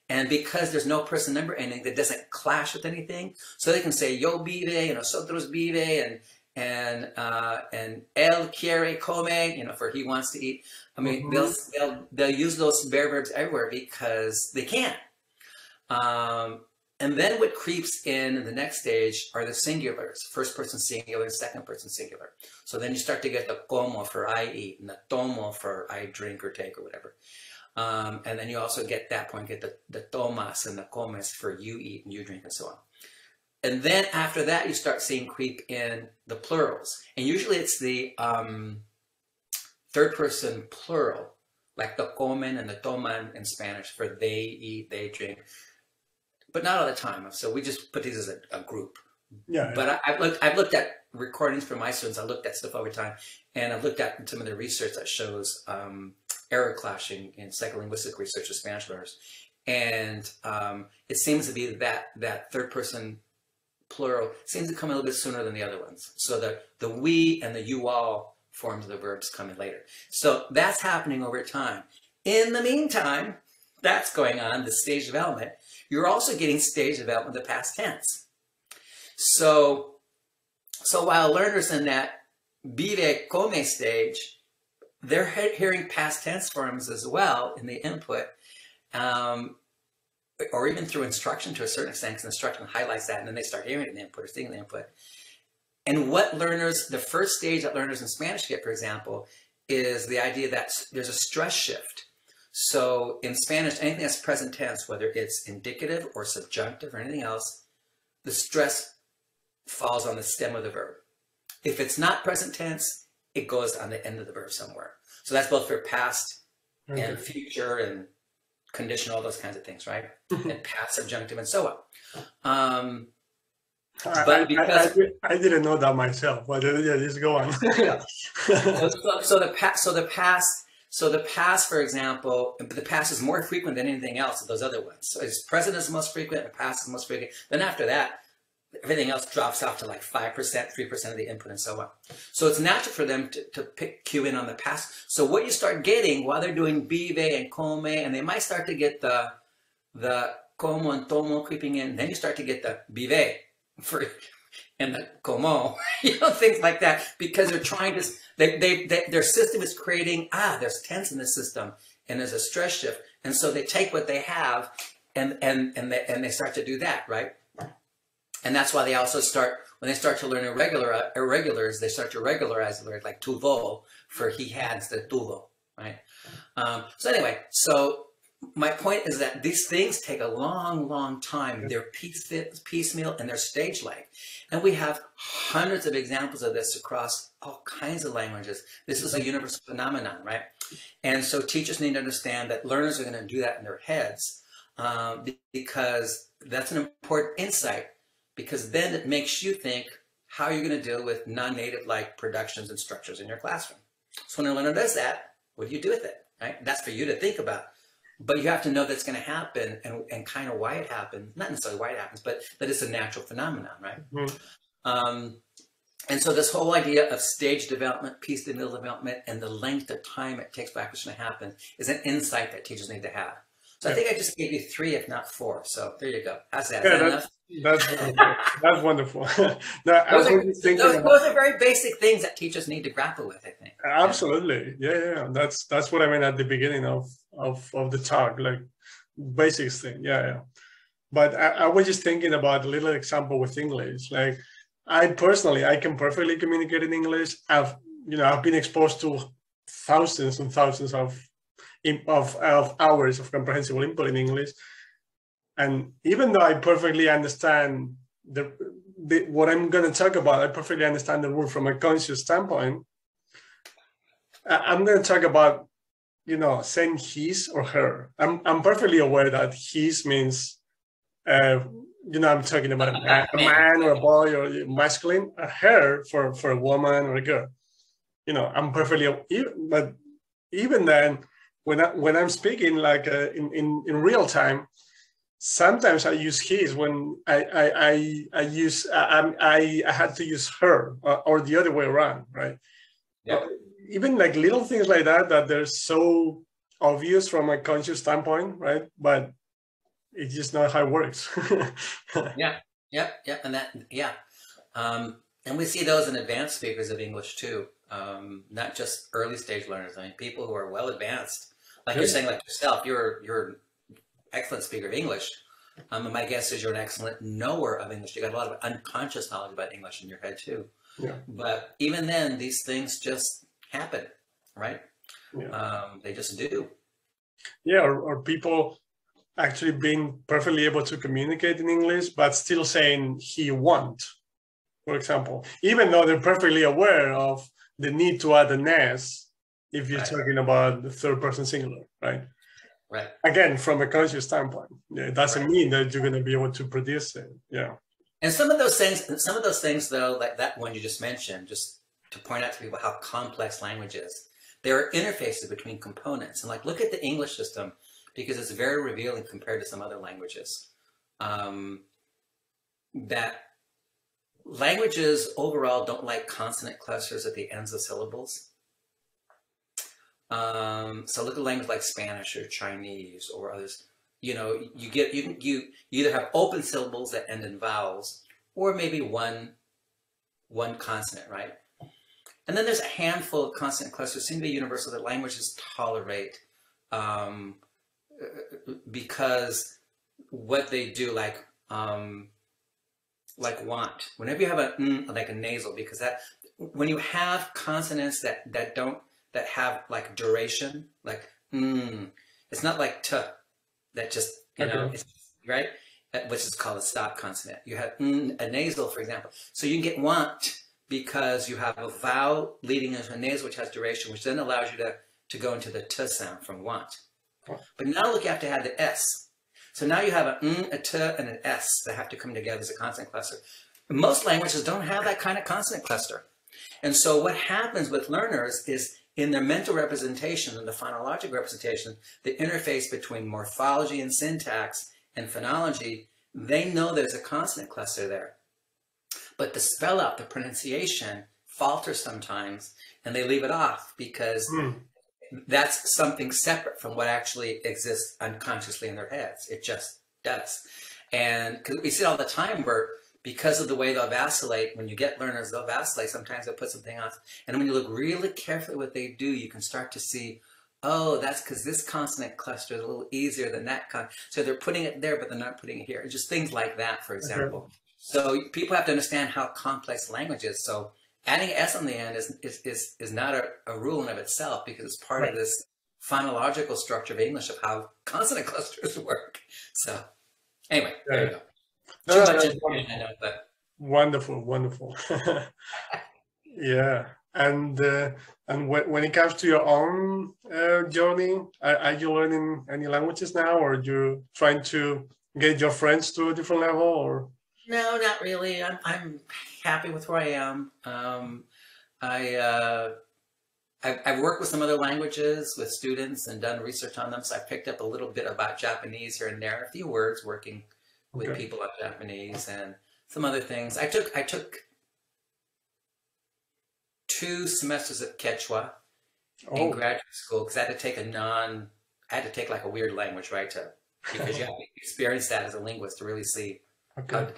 And because there's no person number ending that doesn't clash with anything, so they can say yo vive and nosotros vive and and uh, and él quiere come, you know, for he wants to eat. I mean, mm-hmm. they'll they'll they'll use those bare verbs everywhere because they can. Um, and then what creeps in, the next stage are the singulars, first person singular, second person singular. So then you start to get the como for I eat and the tomo for I drink or take or whatever. Um, and then you also get that point, get the, the tomas and the comes for you eat and you drink and so on. And then after that, you start seeing creep in the plurals. And usually it's the um, third person plural, like the comen and the toman in Spanish for they eat, they drink but not all the time. So we just put these as a, a group. Yeah. But I, have looked. I've looked at recordings from my students. I looked at stuff over time, and I've looked at some of the research that shows um, error clashing in psycholinguistic research with Spanish learners, and um, it seems to be that that third person plural seems to come a little bit sooner than the other ones. So the the we and the you all forms of the verbs come in later. So that's happening over time. In the meantime, that's going on, the stage development you're also getting stage development of the past tense. So, so while learners in that vive come stage, they're hearing past tense forms as well in the input, um, or even through instruction to a certain extent, because instruction highlights that, and then they start hearing it in the input or seeing the input. And what learners, the first stage that learners in Spanish get, for example, is the idea that there's a stress shift so in Spanish, anything that's present tense, whether it's indicative or subjunctive or anything else, the stress falls on the stem of the verb. If it's not present tense, it goes on the end of the verb somewhere. So that's both for past okay. and future and conditional, all those kinds of things, right? and past, subjunctive, and so on. Um, but I, because I, I, I, didn't know that myself, but uh, yeah, just go on. <laughs> so, so, the past, so the past so the past, for example, the past is more frequent than anything else of those other ones. So it's present is the most frequent, the past is the most frequent. Then after that, everything else drops off to like 5%, 3% of the input and so on. So it's natural for them to, to pick cue in on the past. So what you start getting while they're doing vive and come, and they might start to get the, the como and tomo creeping in, then you start to get the vive <laughs> for, and the como, <laughs> you know, things like that, because they're trying to, they, they, they, their system is creating, ah, there's tense in the system and there's a stress shift. And so they take what they have and, and, and, they, and they start to do that, right? And that's why they also start, when they start to learn irregular, irregulars, they start to regularize the word like tuvo for he had of tuvo, right? Um, so anyway, so my point is that these things take a long, long time. They're piece, piecemeal and they're stage-like. And we have hundreds of examples of this across all kinds of languages. This is a universal phenomenon, right? And so teachers need to understand that learners are going to do that in their heads um, because that's an important insight because then it makes you think how you're going to deal with non-native like productions and structures in your classroom. So when a learner does that, what do you do with it, right? That's for you to think about but you have to know that's going to happen and, and kind of why it happens not necessarily why it happens but that it's a natural phenomenon right mm-hmm. um, and so this whole idea of stage development piece the middle development and the length of time it takes for acquisition to happen is an insight that teachers need to have So I think I just gave you three, if not four. So there you go. How's that? Yeah, that that's, that's wonderful. that's wonderful. <laughs> no, Those are, those, about- those are very basic things that teachers need to grapple with, I think. Absolutely. Yeah, yeah, yeah. That's that's what I meant at the beginning of of of the talk, like basics thing. Yeah, yeah. But I, I was just thinking about a little example with English. Like I personally, I can perfectly communicate in English. I've you know I've been exposed to thousands and thousands of of of hours of comprehensible input in English, and even though I perfectly understand the, the what I'm going to talk about, I perfectly understand the word from a conscious standpoint. I'm going to talk about, you know, saying his or her. I'm, I'm perfectly aware that his means, uh, you know, I'm talking about a man, a man or a boy or masculine, a her for, for a woman or a girl. You know, I'm perfectly, but even then, when, I, when I'm speaking like uh, in, in, in real time, sometimes I use his when I, I, I, I use, I, I, I had to use her or, or the other way around, right? Yeah. even like little things like that that they're so obvious from a conscious standpoint, right? But it's just not how it works. <laughs> Yeah. Yep, yep, and that, yeah. Um, and we see those in advanced speakers of English too, um, not just early stage learners. I mean, people who are well advanced, like you're saying, like yourself, you're you're excellent speaker of English. Um, and my guess is you're an excellent knower of English. You got a lot of unconscious knowledge about English in your head too. Yeah. But even then, these things just happen, right? yeah. Um, they just do. yeah, or, or people actually being perfectly able to communicate in English, but still saying he want, for example, even though they're perfectly aware of the need to add an S if you're Right. talking about the third person singular, right? Right. Again, from a conscious standpoint, yeah, it doesn't Right. mean that you're going to be able to produce it. Yeah. And some of those things, some of those things, though, like that one you just mentioned, just to point out to people how complex language is, there are interfaces between components. And like, look at the English system because it's very revealing compared to some other languages. Um, that languages overall don't like consonant clusters at the ends of syllables. Um, so look at language like Spanish or Chinese or others. You know, you get you you you either have open syllables that end in vowels, or maybe one one consonant, right? And then there's a handful of consonant clusters seem to be universal that languages tolerate um, because what they do, like um, like want. Whenever you have a mm, like a nasal, because that when you have consonants that that don't that have like duration, like mm, it's not like t that just you know Okay. it's, right, Uh, which is called a stop consonant. You have mm, a nasal, for example, so you can get want because you have a vowel leading into a nasal which has duration, which then allows you to to go into the t sound from want. But now look, you have to have the s. So now you have a mm, a t, and an s that have to come together as a consonant cluster. Most languages don't have that kind of consonant cluster. And so what happens with learners is in their mental representation and the phonologic representation, the interface between morphology and syntax and phonology, they know there's a consonant cluster there. But the spell out, the pronunciation falters sometimes and they leave it off because Hmm. that's something separate from what actually exists unconsciously in their heads. It just does. And because we see it all the time where because of the way they'll vacillate, when you get learners, they'll vacillate. Sometimes they'll put something else. And when you look really carefully what they do, you can start to see, oh, that's because this consonant cluster is a little easier than that. Con- so they're putting it there, but they're not putting it here. Just things like that, for example. So people have to understand how complex language is. So adding S on the end is, is, is, is not a, a rule in of itself because it's part of this phonological structure of English of how consonant <laughs> clusters work. So anyway, there you go. No, Too no, much that's information, I know, but Wonderful, wonderful. <laughs> yeah, and uh, and when, when it comes to your own uh, journey, are, are you learning any languages now, or are you trying to get your friends to a different level, or no, not really. I'm, I'm happy with where I am. Um, I, uh, I've, I've worked with some other languages with students and done research on them. So I picked up a little bit about Japanese here and there, a few words working with Okay. people on Japanese and some other things. I took I took two semesters of Quechua in oh, graduate school because I had to take a non I had to take like a weird language, right? To because you have to experience that as a linguist to really see. Okay.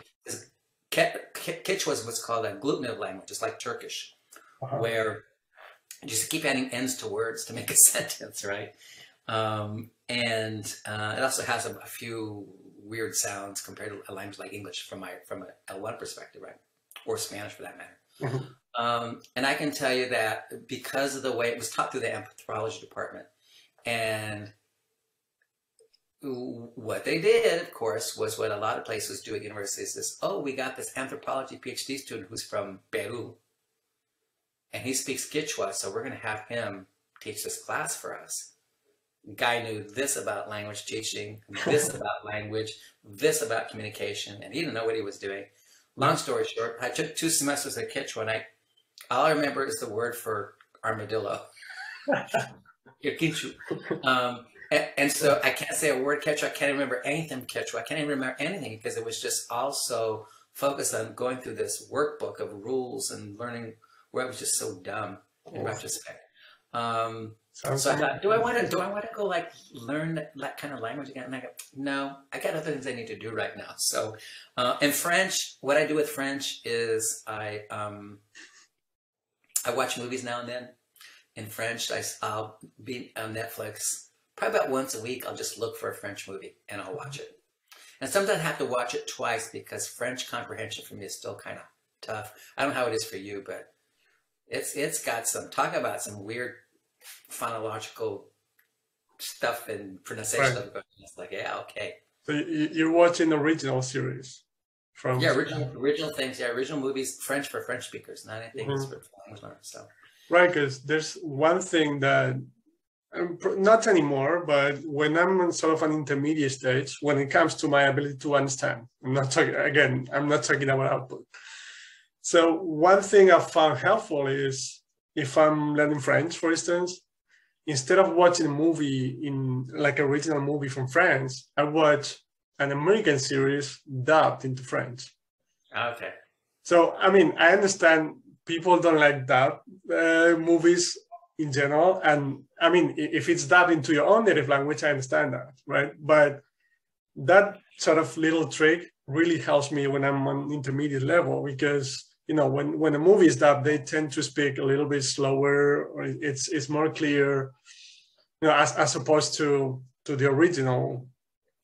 Quechua was what's called a agglutinative language, just like Turkish, Uh-huh. where you just keep adding ends to words to make a <laughs> sentence, right? Um, and uh, it also has a, a few weird sounds compared to a language like English from my from a L1 perspective, right? Or Spanish for that matter. Mhm. Um, and I can tell you that because of the way it was taught through the anthropology department, and what they did, of course, was what a lot of places do at universities is, oh, we got this anthropology PhD student who's from Peru, and he speaks Quechua, so we're going to have him teach this class for us. Guy knew this about language teaching, this <laughs> about language, this about communication, and he didn't know what he was doing. Long story short, I took two semesters of Quechua, and I, all I remember is the word for armadillo. <laughs> Um, and, and so I can't say a word Quechua. I can't remember anything Quechua. I can't even remember anything because it was just also focused on going through this workbook of rules and learning where I was just so dumb in retrospect. Um, Sounds so I thought, do I want to do I want to go like learn that, that kind of language again? And I go, no, I got other things I need to do right now. So, uh, in French, what I do with French is I um, I watch movies now and then in French. I, I'll be on Netflix probably about once a week. I'll just look for a French movie and I'll watch it. And sometimes I have to watch it twice because French comprehension for me is still kind of tough. I don't know how it is for you, but it's it's got some talk about some weird phonological stuff and pronunciation Right. of it. It's like, yeah, okay. So you, you're watching the original series from Yeah, original original things, yeah, original movies, French for French speakers, not anything Mhm. for language learners. So Right, because there's one thing that um, not anymore, but when I'm in sort of an intermediate stage, when it comes to my ability to understand, I'm not talking again. I'm not talking about output. So one thing I found helpful is if I'm learning French, for instance, instead of watching a movie in like an original movie from France, I watch an American series dubbed into French. okay. So, I mean, I understand people don't like dub uh, movies in general. And I mean, if it's dubbed into your own native language, I understand that, right? But that sort of little trick really helps me when I'm on intermediate level because, you know, when, when a movie is dubbed, they tend to speak a little bit slower or it's, it's more clear, you know, as, as opposed to, to the original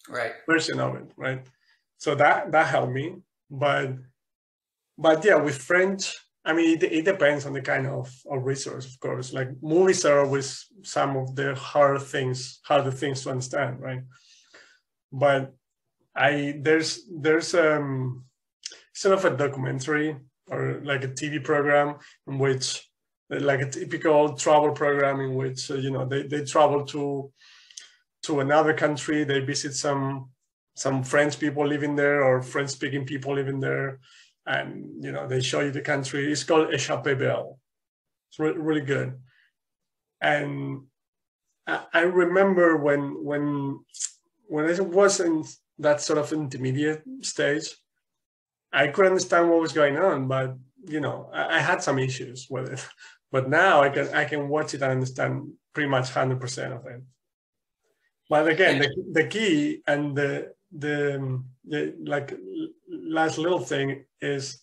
Right. version of it, right? So that that helped me, but but yeah, with French, I mean, it, it depends on the kind of, of resource, of course. Like movies are always some of the hard things, harder things to understand, right? But I there's there's um sort of a documentary or like a TV program in which like a typical travel program in which uh, you know they, they travel to to another country they visit some some french people living there or french speaking people living there and you know they show you the country. It's called échappée belle. It's re- really good. And I, I remember when when when i was in that sort of intermediate stage i could understand what was going on but you know i, I had some issues with it <laughs> but now i can i can watch it and understand pretty much 100% of it but again, the, the key and the the um, the like last little thing is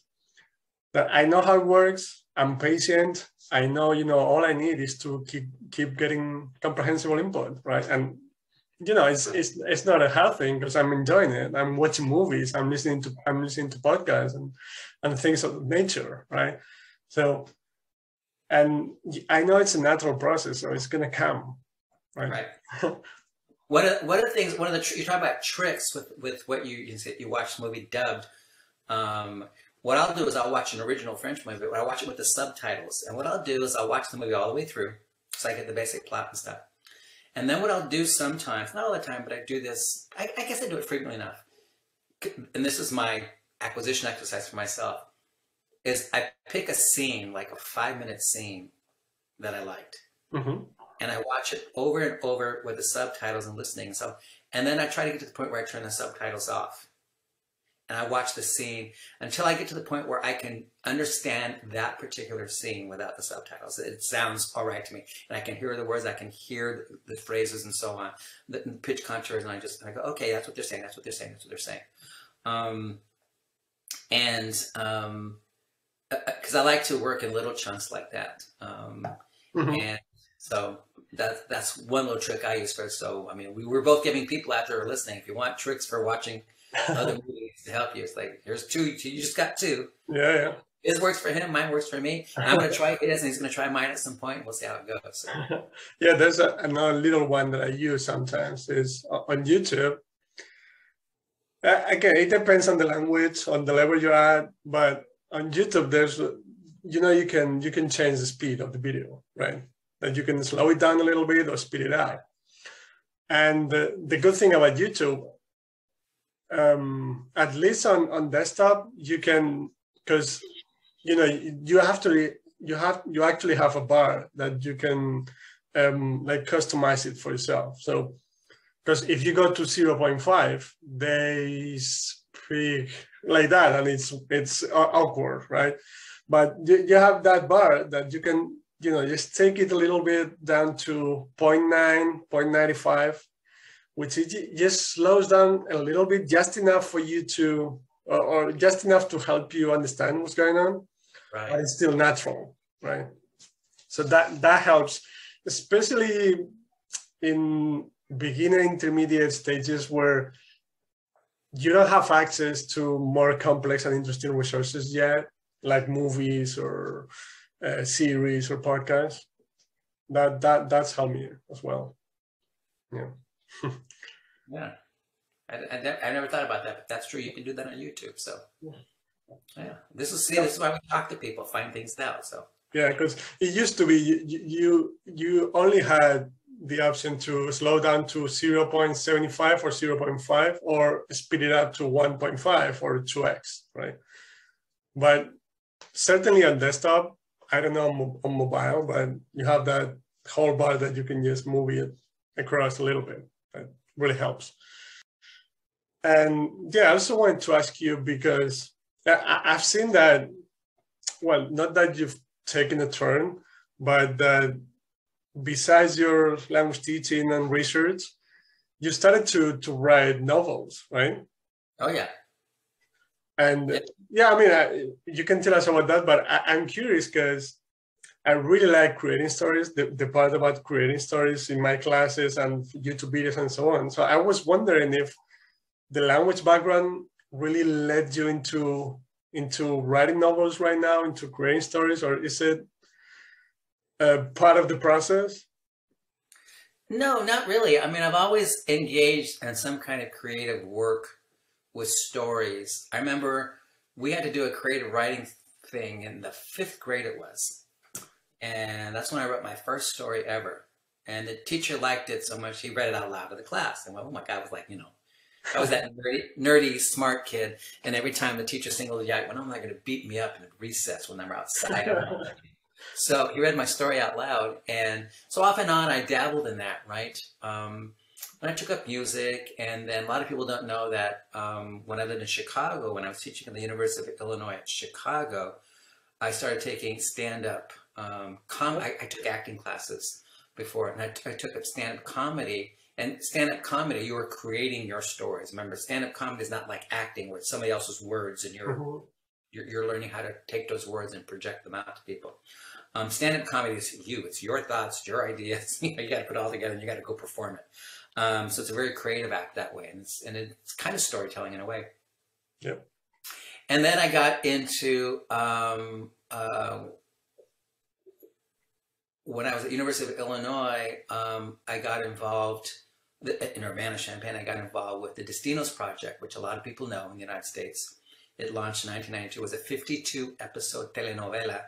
that I know how it works. I'm patient. I know, you know, all I need is to keep keep getting comprehensible input, right? And you know, it's it's it's not a hard thing because I'm enjoying it. I'm watching movies. I'm listening to I'm listening to podcasts and and things of nature, right? So, and I know it's a natural process, so it's gonna come, right? Right. What are, what are the things? One of the tr- you talk about tricks with with what you you, you watch the movie dubbed. Um, what I'll do is I'll watch an original French movie, but I watch it with the subtitles. And what I'll do is I'll watch the movie all the way through, so I get the basic plot and stuff. And then what I'll do sometimes, not all the time, but I do this. I, I guess I do it frequently enough. And this is my acquisition exercise for myself. Is I pick a scene, like a five minute scene, that I liked Mhm. and I watch it over and over with the subtitles and listening. So, and then I try to get to the point where I turn the subtitles off, and I watch the scene until I get to the point where I can understand that particular scene without the subtitles. It sounds all right to me, and I can hear the words, I can hear the, the phrases and so on, the, the, pitch contours, and I just I go, okay, that's what they're saying, that's what they're saying, that's what they're saying, um, and because um, I like to work in little chunks like that, um, mm-hmm. and so that that's one little trick I use for. it. So I mean, we were both giving people after listening. If you want tricks for watching <laughs> other movies to help you. It's like here's two. You just got two. Yeah, yeah. His works for him. Mine works for me. I'm gonna try his, and he's gonna try mine at some point. We'll see how it goes. <laughs> Yeah, there's a, another little one that I use sometimes is on YouTube. Uh, again, it depends on the language, on the level you're at, but on YouTube, there's you know you can you can change the speed of the video, right? That you can slow it down a little bit or speed it up. And the, the good thing about YouTube, um, at least on, on desktop, you can, because, you know, you have to, you have, you actually have a bar that you can um, like customize it for yourself. So, because if you go to 0.5, they speak like that and it's, it's awkward, right? But you, have that bar that you can, you know, just take it a little bit down to 0.9, 0.95, which it just slows down a little bit, just enough for you to, or, or just enough to help you understand what's going on. Right. But it's still natural, right? So that that helps, especially in beginner intermediate stages where you don't have access to more complex and interesting resources yet, like movies or uh, series or podcasts. That that that's helped me as well. Yeah. <laughs> yeah. I, I, I, never thought about that, but that's true. You can do that on YouTube. So, yeah. yeah. This is see, this is why we talk to people, find things out. So. Yeah, because it used to be you, you you only had the option to slow down to 0.75 or 0.5 or speed it up to 1.5 or 2x, right? But certainly on desktop, I don't know on mobile, but you have that whole bar that you can just move it across a little bit That really helps. And yeah, I also wanted to ask you because I, have seen that, well, not that you've taken a turn, but that besides your language teaching and research, you started to to write novels, right? Oh yeah. And yeah, yeah I mean, I, you can tell us about that, but I, I'm curious because I really like creating stories, the, the part about creating stories in my classes and YouTube videos and so on. So I was wondering if the language background really led you into into writing novels right now, into creating stories, or is it a part of the process? No, not really. I mean, I've always engaged in some kind of creative work with stories. I remember we had to do a creative writing thing in the fifth grade it was and that's when I wrote my first story ever. And the teacher liked it so much, he read it out loud to the class. And oh my God, I was like, you know, I was that nerdy, nerdy, smart kid. And every time the teacher singled me out, when am I going to beat me up in recess when I'm outside? <laughs> so he read my story out loud. And so off and on, I dabbled in that, right? Um, I took up music, and then a lot of people don't know that um, when I lived in Chicago, when I was teaching at the University of Illinois at Chicago, I started taking stand-up um, com- I, I, took acting classes before, and I, t- I took up stand-up comedy. And stand-up comedy, you are creating your stories. Remember, stand-up comedy is not like acting, where it's somebody else's words, and you're mm-hmm. you're, you're, learning how to take those words and project them out to people. Um, stand-up comedy is you. It's your thoughts, your ideas. <laughs> you, got to put it all together, and you got to go perform it. Um, so it's a very creative act that way, and it's and it's kind of storytelling in a way. Yep. And then I got into um, uh, when I was at University of Illinois, um, I got involved in Urbana-Champaign. I got involved with the Destinos Project, which a lot of people know in the United States. It launched in 1992. It was a 52 episode telenovela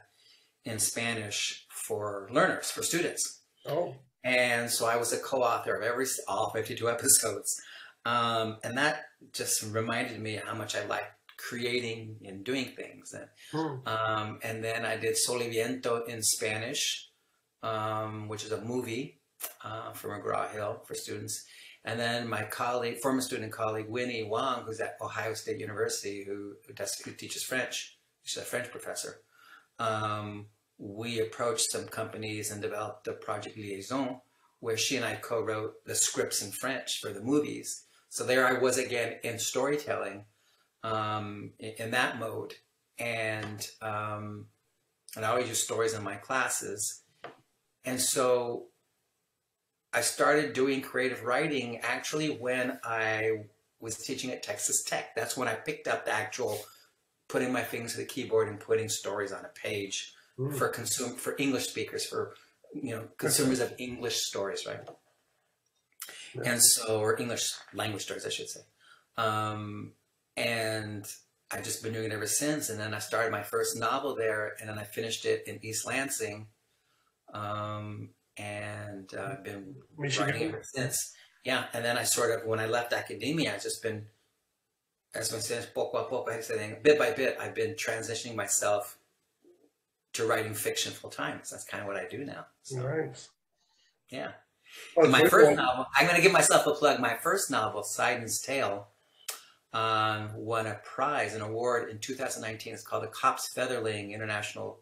in Spanish for learners, for students. Oh. And so I was a co-author of every all 52 <laughs> episodes. Um, and that just reminded me how much I liked creating and doing things. And, hmm. um, and then I did Sol y viento in Spanish, um, which is a movie uh, from McGraw Hill for students. And then my colleague, former student colleague, Winnie Wong, who's at Ohio State University, who, does, who teaches French, she's a French professor. Um, we approached some companies and developed the project Liaison, where she and I co-wrote the scripts in French for the movies. So there I was again in storytelling um, in, in, that mode. And, um, and I always use stories in my classes. And so I started doing creative writing actually when I was teaching at Texas Tech. That's when I picked up the actual putting my fingers to the keyboard and putting stories on a page mm. for consume for English speakers, for you know consumers of English stories, right? Yeah. And so, or English language stories, I should say. Um, and I've just been doing it ever since. And then I started my first novel there, and then I finished it in East Lansing. Um, and uh, I've been Michigan. writing ever since. Yeah, and then I sort of, when I left academia, I've just been, as I said, poco a poco, saying, bit by bit, I've been transitioning myself to writing fiction full time. So that's kind of what I do now. So, nice. Yeah. Oh, my first cool. novel, I'm going to give myself a plug. My first novel, Seidon's Tale, um, won a prize, an award in 2019. It's called the Kops-Fetherling International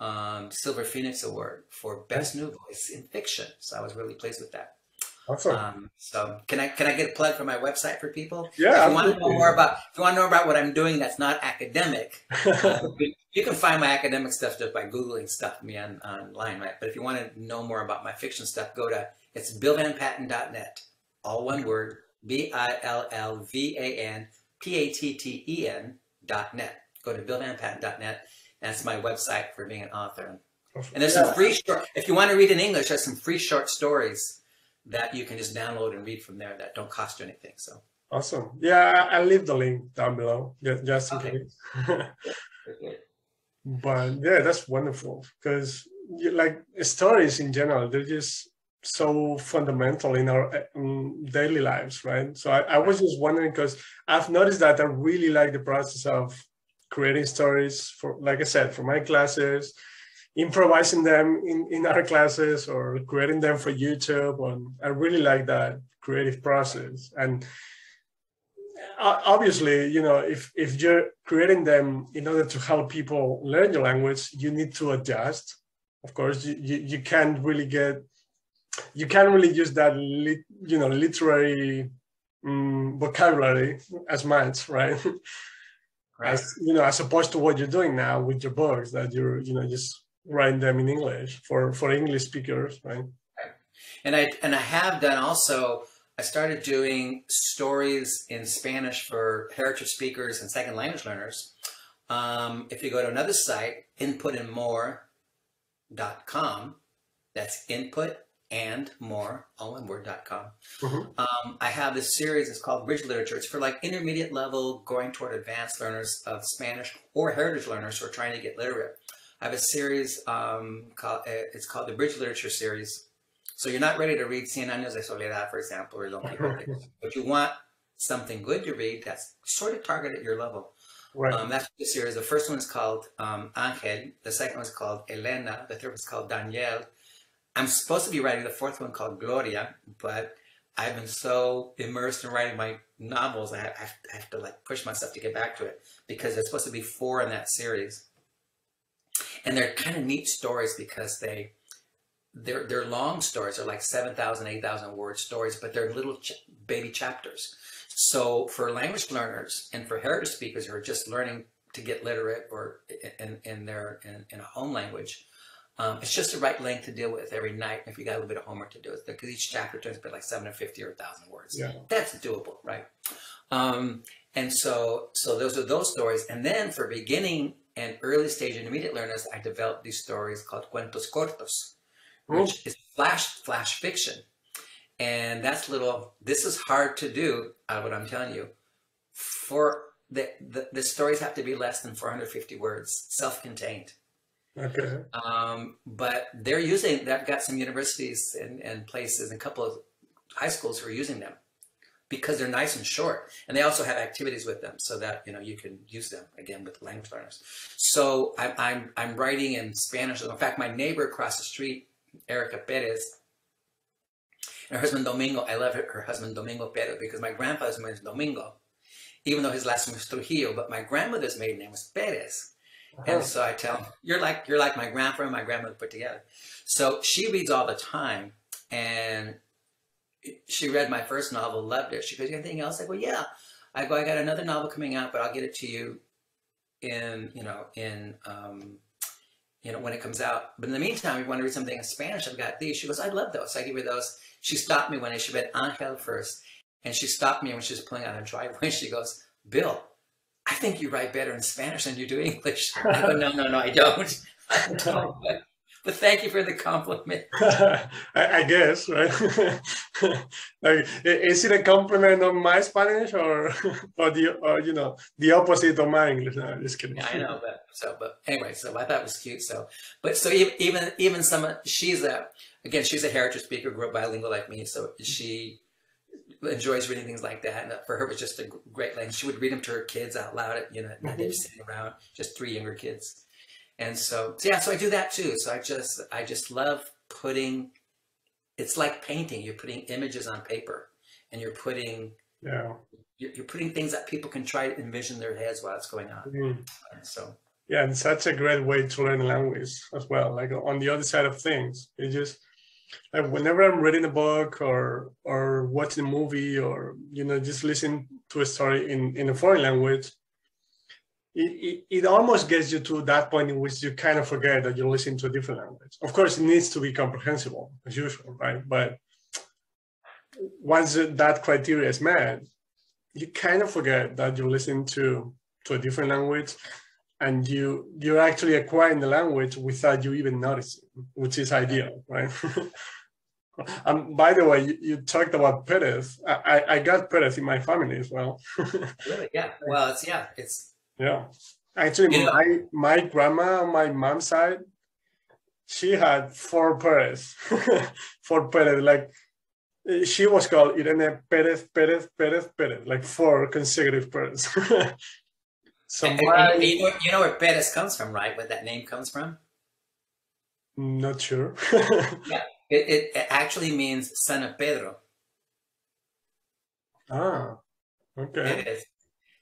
um, Silver Phoenix Award for Best New Voice in Fiction. So I was really pleased with that. Awesome. Um, so can I can I get a plug for my website for people? Yeah. If you want to know more about if you want to know about what I'm doing that's not academic, <laughs> uh, you can find my academic stuff just by googling stuff me on online, right? But if you want to know more about my fiction stuff, go to it's billvanpatten.net. All one word, B I L L V A N P A T T E N dot net. Go to billvanpatten.net. That's my website for being an author. And there's some free short. If you want to read in English, there's some free short stories that you can just download and read from there that don't cost you anything. So awesome. Yeah, I'll leave the link down below just in okay. case. <laughs> but yeah, that's wonderful because like stories in general, they're just so fundamental in our um, daily lives, right? So I, I was just wondering because I've noticed that I really like the process of creating stories for, like I said, for my classes improvising them in, in our classes or creating them for YouTube. And I really like that creative process. And obviously, you know, if, if you're creating them in order to help people learn your language, you need to adjust. Of course, you, you, you can't really get, you can't really use that, lit, you know, literary um, vocabulary as much, right? <laughs> right? As, you know, as opposed to what you're doing now with your books that you're, you know, just write them in English for for English speakers, right? And I and I have done also. I started doing stories in Spanish for heritage speakers and second language learners. Um, if you go to another site, inputandmore.com, that's input and more, all one word.com. Mm-hmm. Um, I have this series, it's called Bridge Literature. It's for like intermediate level, going toward advanced learners of Spanish or heritage learners who are trying to get literate. I have a series um, called, uh, it's called the Bridge Literature Series. So you're not ready to read Cien Años de Soledad, for example, or Don <laughs> Quixote, but you want something good to read that's sort of targeted at your level. Right. Um, that's the series. The first one is called um, Angel. The second one is called Elena. The third one is called Daniel. I'm supposed to be writing the fourth one called Gloria, but I've been so immersed in writing my novels, I have, I have to like push myself to get back to it because there's supposed to be four in that series and they're kind of neat stories because they they're they're long stories. They're like 7,000, 8,000 word stories, but they're little ch baby chapters. So for language learners and for heritage speakers who are just learning to get literate or in, in their in, in a home language, um, it's just the right length to deal with every night if you got a little bit of homework to do it. Because each chapter turns to be like 750 or 1,000 words. Yeah. That's doable, right? Um, and so, so those are those stories. And then for beginning and early stage intermediate learners, I developed these stories called cuentos cortos, which is flash flash fiction. And that's little, this is hard to do, uh, what I'm telling you. For the, the, the stories have to be less than 450 words, self-contained. Okay. Um, but they're using, they've got some universities and, and places and a couple of high schools who are using them because they're nice and short. And they also have activities with them so that, you know, you can use them again with language learners. So I'm, I'm, I'm writing in Spanish. In fact, my neighbor across the street, Erica Perez, her husband Domingo, I love her, her husband Domingo Perez because my grandfather's name is Domingo, even though his last name was Trujillo, but my grandmother's maiden name was Perez. And so I tell you're like, you're like my grandfather and my grandmother put together. So she reads all the time and she read my first novel, loved it. She goes, anything else? I go, yeah. I go, I got another novel coming out, but I'll get it to you in, you know, in, um, you know, when it comes out. But in the meantime, if you want to read something in Spanish, I've got these. She goes, I love those. So I give her those. She stopped me when I, she read Angel first. And she stopped me when she was pulling out a driveway. <laughs> She goes, Bill, I think you write better in Spanish than you do English. <laughs> I go, no, no, no, I don't. <laughs> I don't. But thank you for the compliment. <laughs> I, I, guess, right? like, is it a compliment on my Spanish or, or the, or, you know, the opposite of my English? No, just kidding. Yeah, I know, but so, but anyway, so I thought it was cute. So, but so even, even some, she's a, again, she's a heritage speaker, grew up bilingual like me. So she enjoys reading things like that. And for her, it was just a great language. She would read them to her kids out loud, at, you know, mm-hmm. they're sitting around, just three younger kids. And so, so, yeah, so I do that too. So I just, I just love putting, it's like painting. You're putting images on paper and you're putting, yeah, you're, you're putting things that people can try to envision their heads while it's going on. Mm-hmm. So, yeah, and such a great way to learn language as well. Like on the other side of things, it just, like whenever I'm reading a book or or watching a movie or you know just listening to a story in in a foreign language, it, it, almost gets you to that point in which you kind of forget that you're listening to a different language. Of course, it needs to be comprehensible as usual, right? But once that criteria is met, you kind of forget that you're listening to to a different language, and you you're actually acquiring the language without you even noticing, which is ideal, right? And <laughs> um, by the way, you, you, talked about Perez. I, I got Perez in my family as well. <laughs> really? Yeah. Well, it's yeah, it's yeah. Actually, you my, my grandma on my mom's side, she had four Perez. <laughs> four Perez. Like, she was called Irene Perez, Perez, Perez, Perez. Like four consecutive Perez. So and, you, know, you know where Perez comes from, right? Where that name comes from? Not sure. <laughs> yeah. It, it, it actually means son of Pedro. Ah, okay. It is.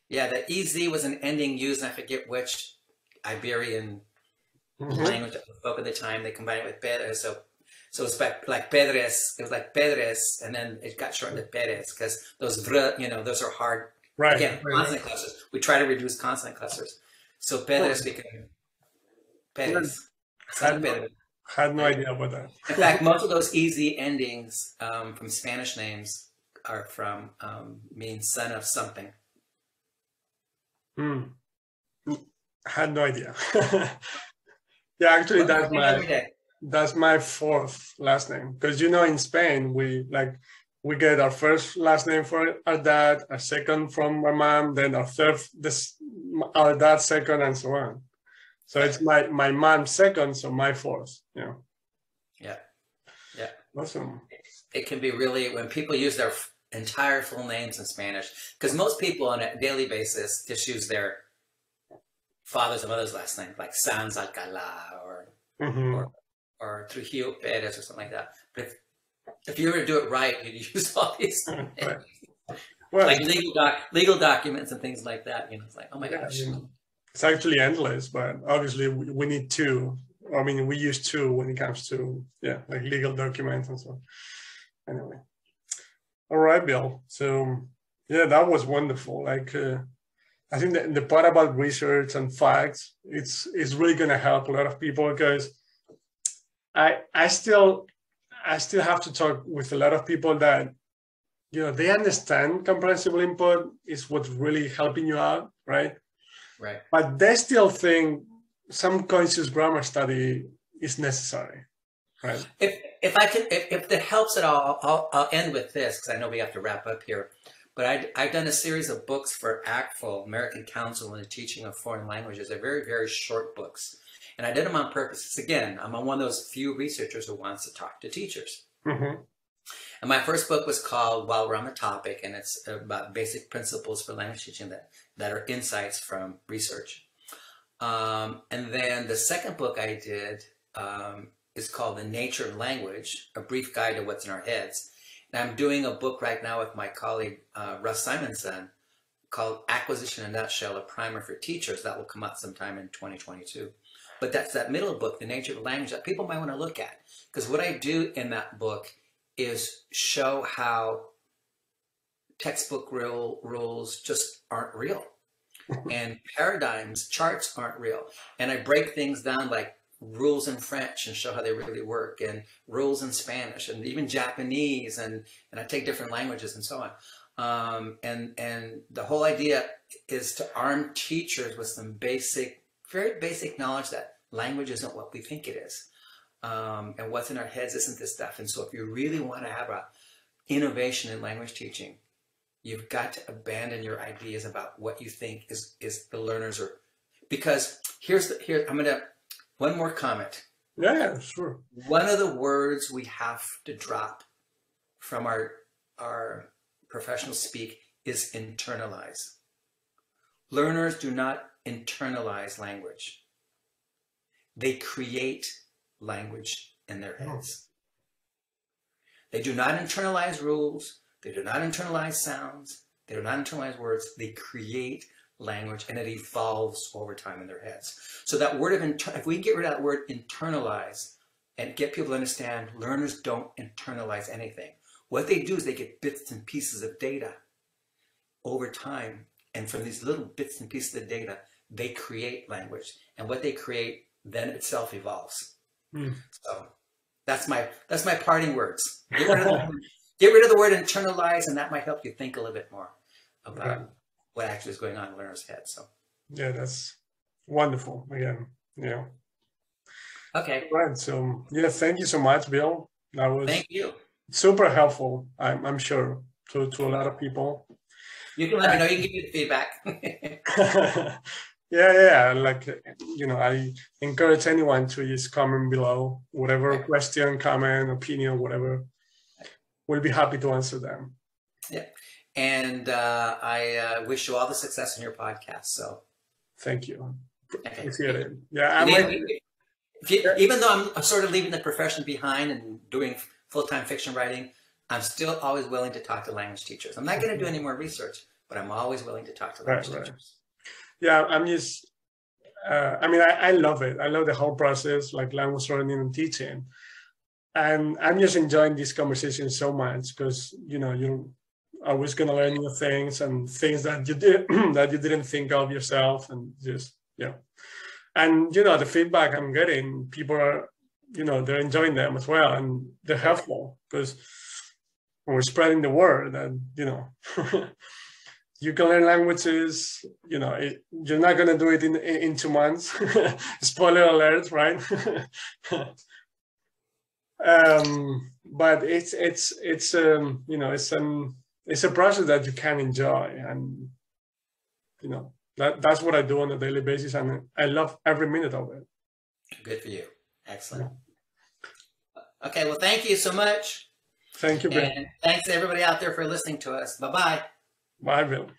Yeah, the EZ was an ending used, I forget which Iberian mm-hmm. language spoke at the time. They combined it with Pedro. So so it's like, like Pedres. It was like Pedres, and then it got shortened to Perez because those you know, those are hard. Right. Again, right. consonant clusters. We try to reduce consonant clusters. So Pedres became Perez. Had, no, had no idea about that. In fact, most of those easy endings um, from Spanish names are from um, mean son of something. Hmm. Had no idea. <laughs> yeah, actually, that's my that's my fourth last name because you know in Spain we like we get our first last name for our dad, our second from our mom, then our third this our dad second, and so on. So it's my my mom's second, so my fourth. Yeah. Yeah. Yeah. Awesome. It can be really when people use their entire full names in Spanish because most people on a daily basis just use their father's or mother's last name, like Sanz Alcala or, mm-hmm. or or Trujillo Perez or something like that. But if, if you were to do it right, you'd use all these <laughs> right. well, like legal doc, legal documents and things like that. You know, it's like, oh my yeah, gosh. it's actually endless, but obviously we, we need two. I mean, we use two when it comes to yeah, like legal documents and so. On. Anyway. All right, Bill. So yeah, that was wonderful. Like uh, I think the, the part about research and facts, it's it's really gonna help a lot of people because I I still I still have to talk with a lot of people that you know they understand comprehensible input is what's really helping you out, right? Right. But they still think some conscious grammar study is necessary. Right. If if I can, if, if that helps at all, I'll, I'll end with this because I know we have to wrap up here. But I, I've done a series of books for ACTFL, American Council on the Teaching of Foreign Languages. They're very, very short books. And I did them on purpose. Again, I'm one of those few researchers who wants to talk to teachers. Mm-hmm. And my first book was called While We're on the Topic, and it's about basic principles for language teaching that, that are insights from research. Um, and then the second book I did um, is called The Nature of Language, A Brief Guide to What's in Our Heads. And I'm doing a book right now with my colleague uh, Russ Simonson called Acquisition in a Nutshell, a primer for teachers. That will come out sometime in 2022. But that's that middle book, The Nature of the Language, that people might want to look at. Because what I do in that book is show how textbook real rules just aren't real. <laughs> and paradigms, charts aren't real. And I break things down like rules in French and show how they really work, and rules in Spanish, and even Japanese, and, and I take different languages and so on. Um, and, and the whole idea is to arm teachers with some basic, very basic knowledge that language isn't what we think it is. Um, and what's in our heads isn't this stuff. And so if you really want to have a innovation in language teaching, you've got to abandon your ideas about what you think is, is the learners are, because here's the, here, I'm going to, one more comment. Yeah, yeah, sure. One of the words we have to drop from our, our professional speak is internalize. Learners do not internalize language. They create language in their heads. They do not internalize rules. They do not internalize sounds. They do not internalize words. They create language and it evolves over time in their heads. So that word of, inter- if we get rid of that word internalize and get people to understand, learners don't internalize anything. What they do is they get bits and pieces of data over time. And from these little bits and pieces of data, they create language. And what they create then itself evolves. Mm. So that's my that's my parting words. Get rid, the, <laughs> get rid, of the, word internalize, and that might help you think a little bit more about what actually is going on in learner's head. So yeah, that's wonderful. Again, yeah. Okay. Right. So yeah, thank you so much, Bill. That was thank you. Super helpful. I'm I'm sure to to a lot of people. You can let me know. You can <laughs> give me the feedback. <laughs> yeah yeah like you know i encourage anyone to just comment below whatever question comment opinion whatever. We'll be happy to answer them. Yeah. And uh, i uh, wish you all the success in your podcast so. Thank you. Okay. it. yeah you, even though i'm sort of leaving the profession behind and doing full-time fiction writing i'm still always willing to talk to language teachers. I'm not going to do any more research but i'm always willing to talk to language right, teachers. right yeah, I'm just, uh, I mean, I, I love it. I love the whole process, like language learning and teaching. And I'm just enjoying this conversation so much because, you know, you're always going to learn new things and things that you did <clears throat> that you didn't think of yourself and just, yeah. And, you know, the feedback I'm getting, people are, you know, they're enjoying them as well and they're helpful because we're spreading the word and, you know, <laughs> you can learn languages you know it, you're not going to do it in in two months. <laughs> Spoiler alert right? <laughs> Um, but it's it's it's um you know it's um it's a process that you can enjoy and you know that that's what i do on a daily basis and i love every minute of it. Good for you. Excellent. Yeah. okay well thank you so much. Thank you and thanks to everybody out there for listening to us. Bye bye Marvel.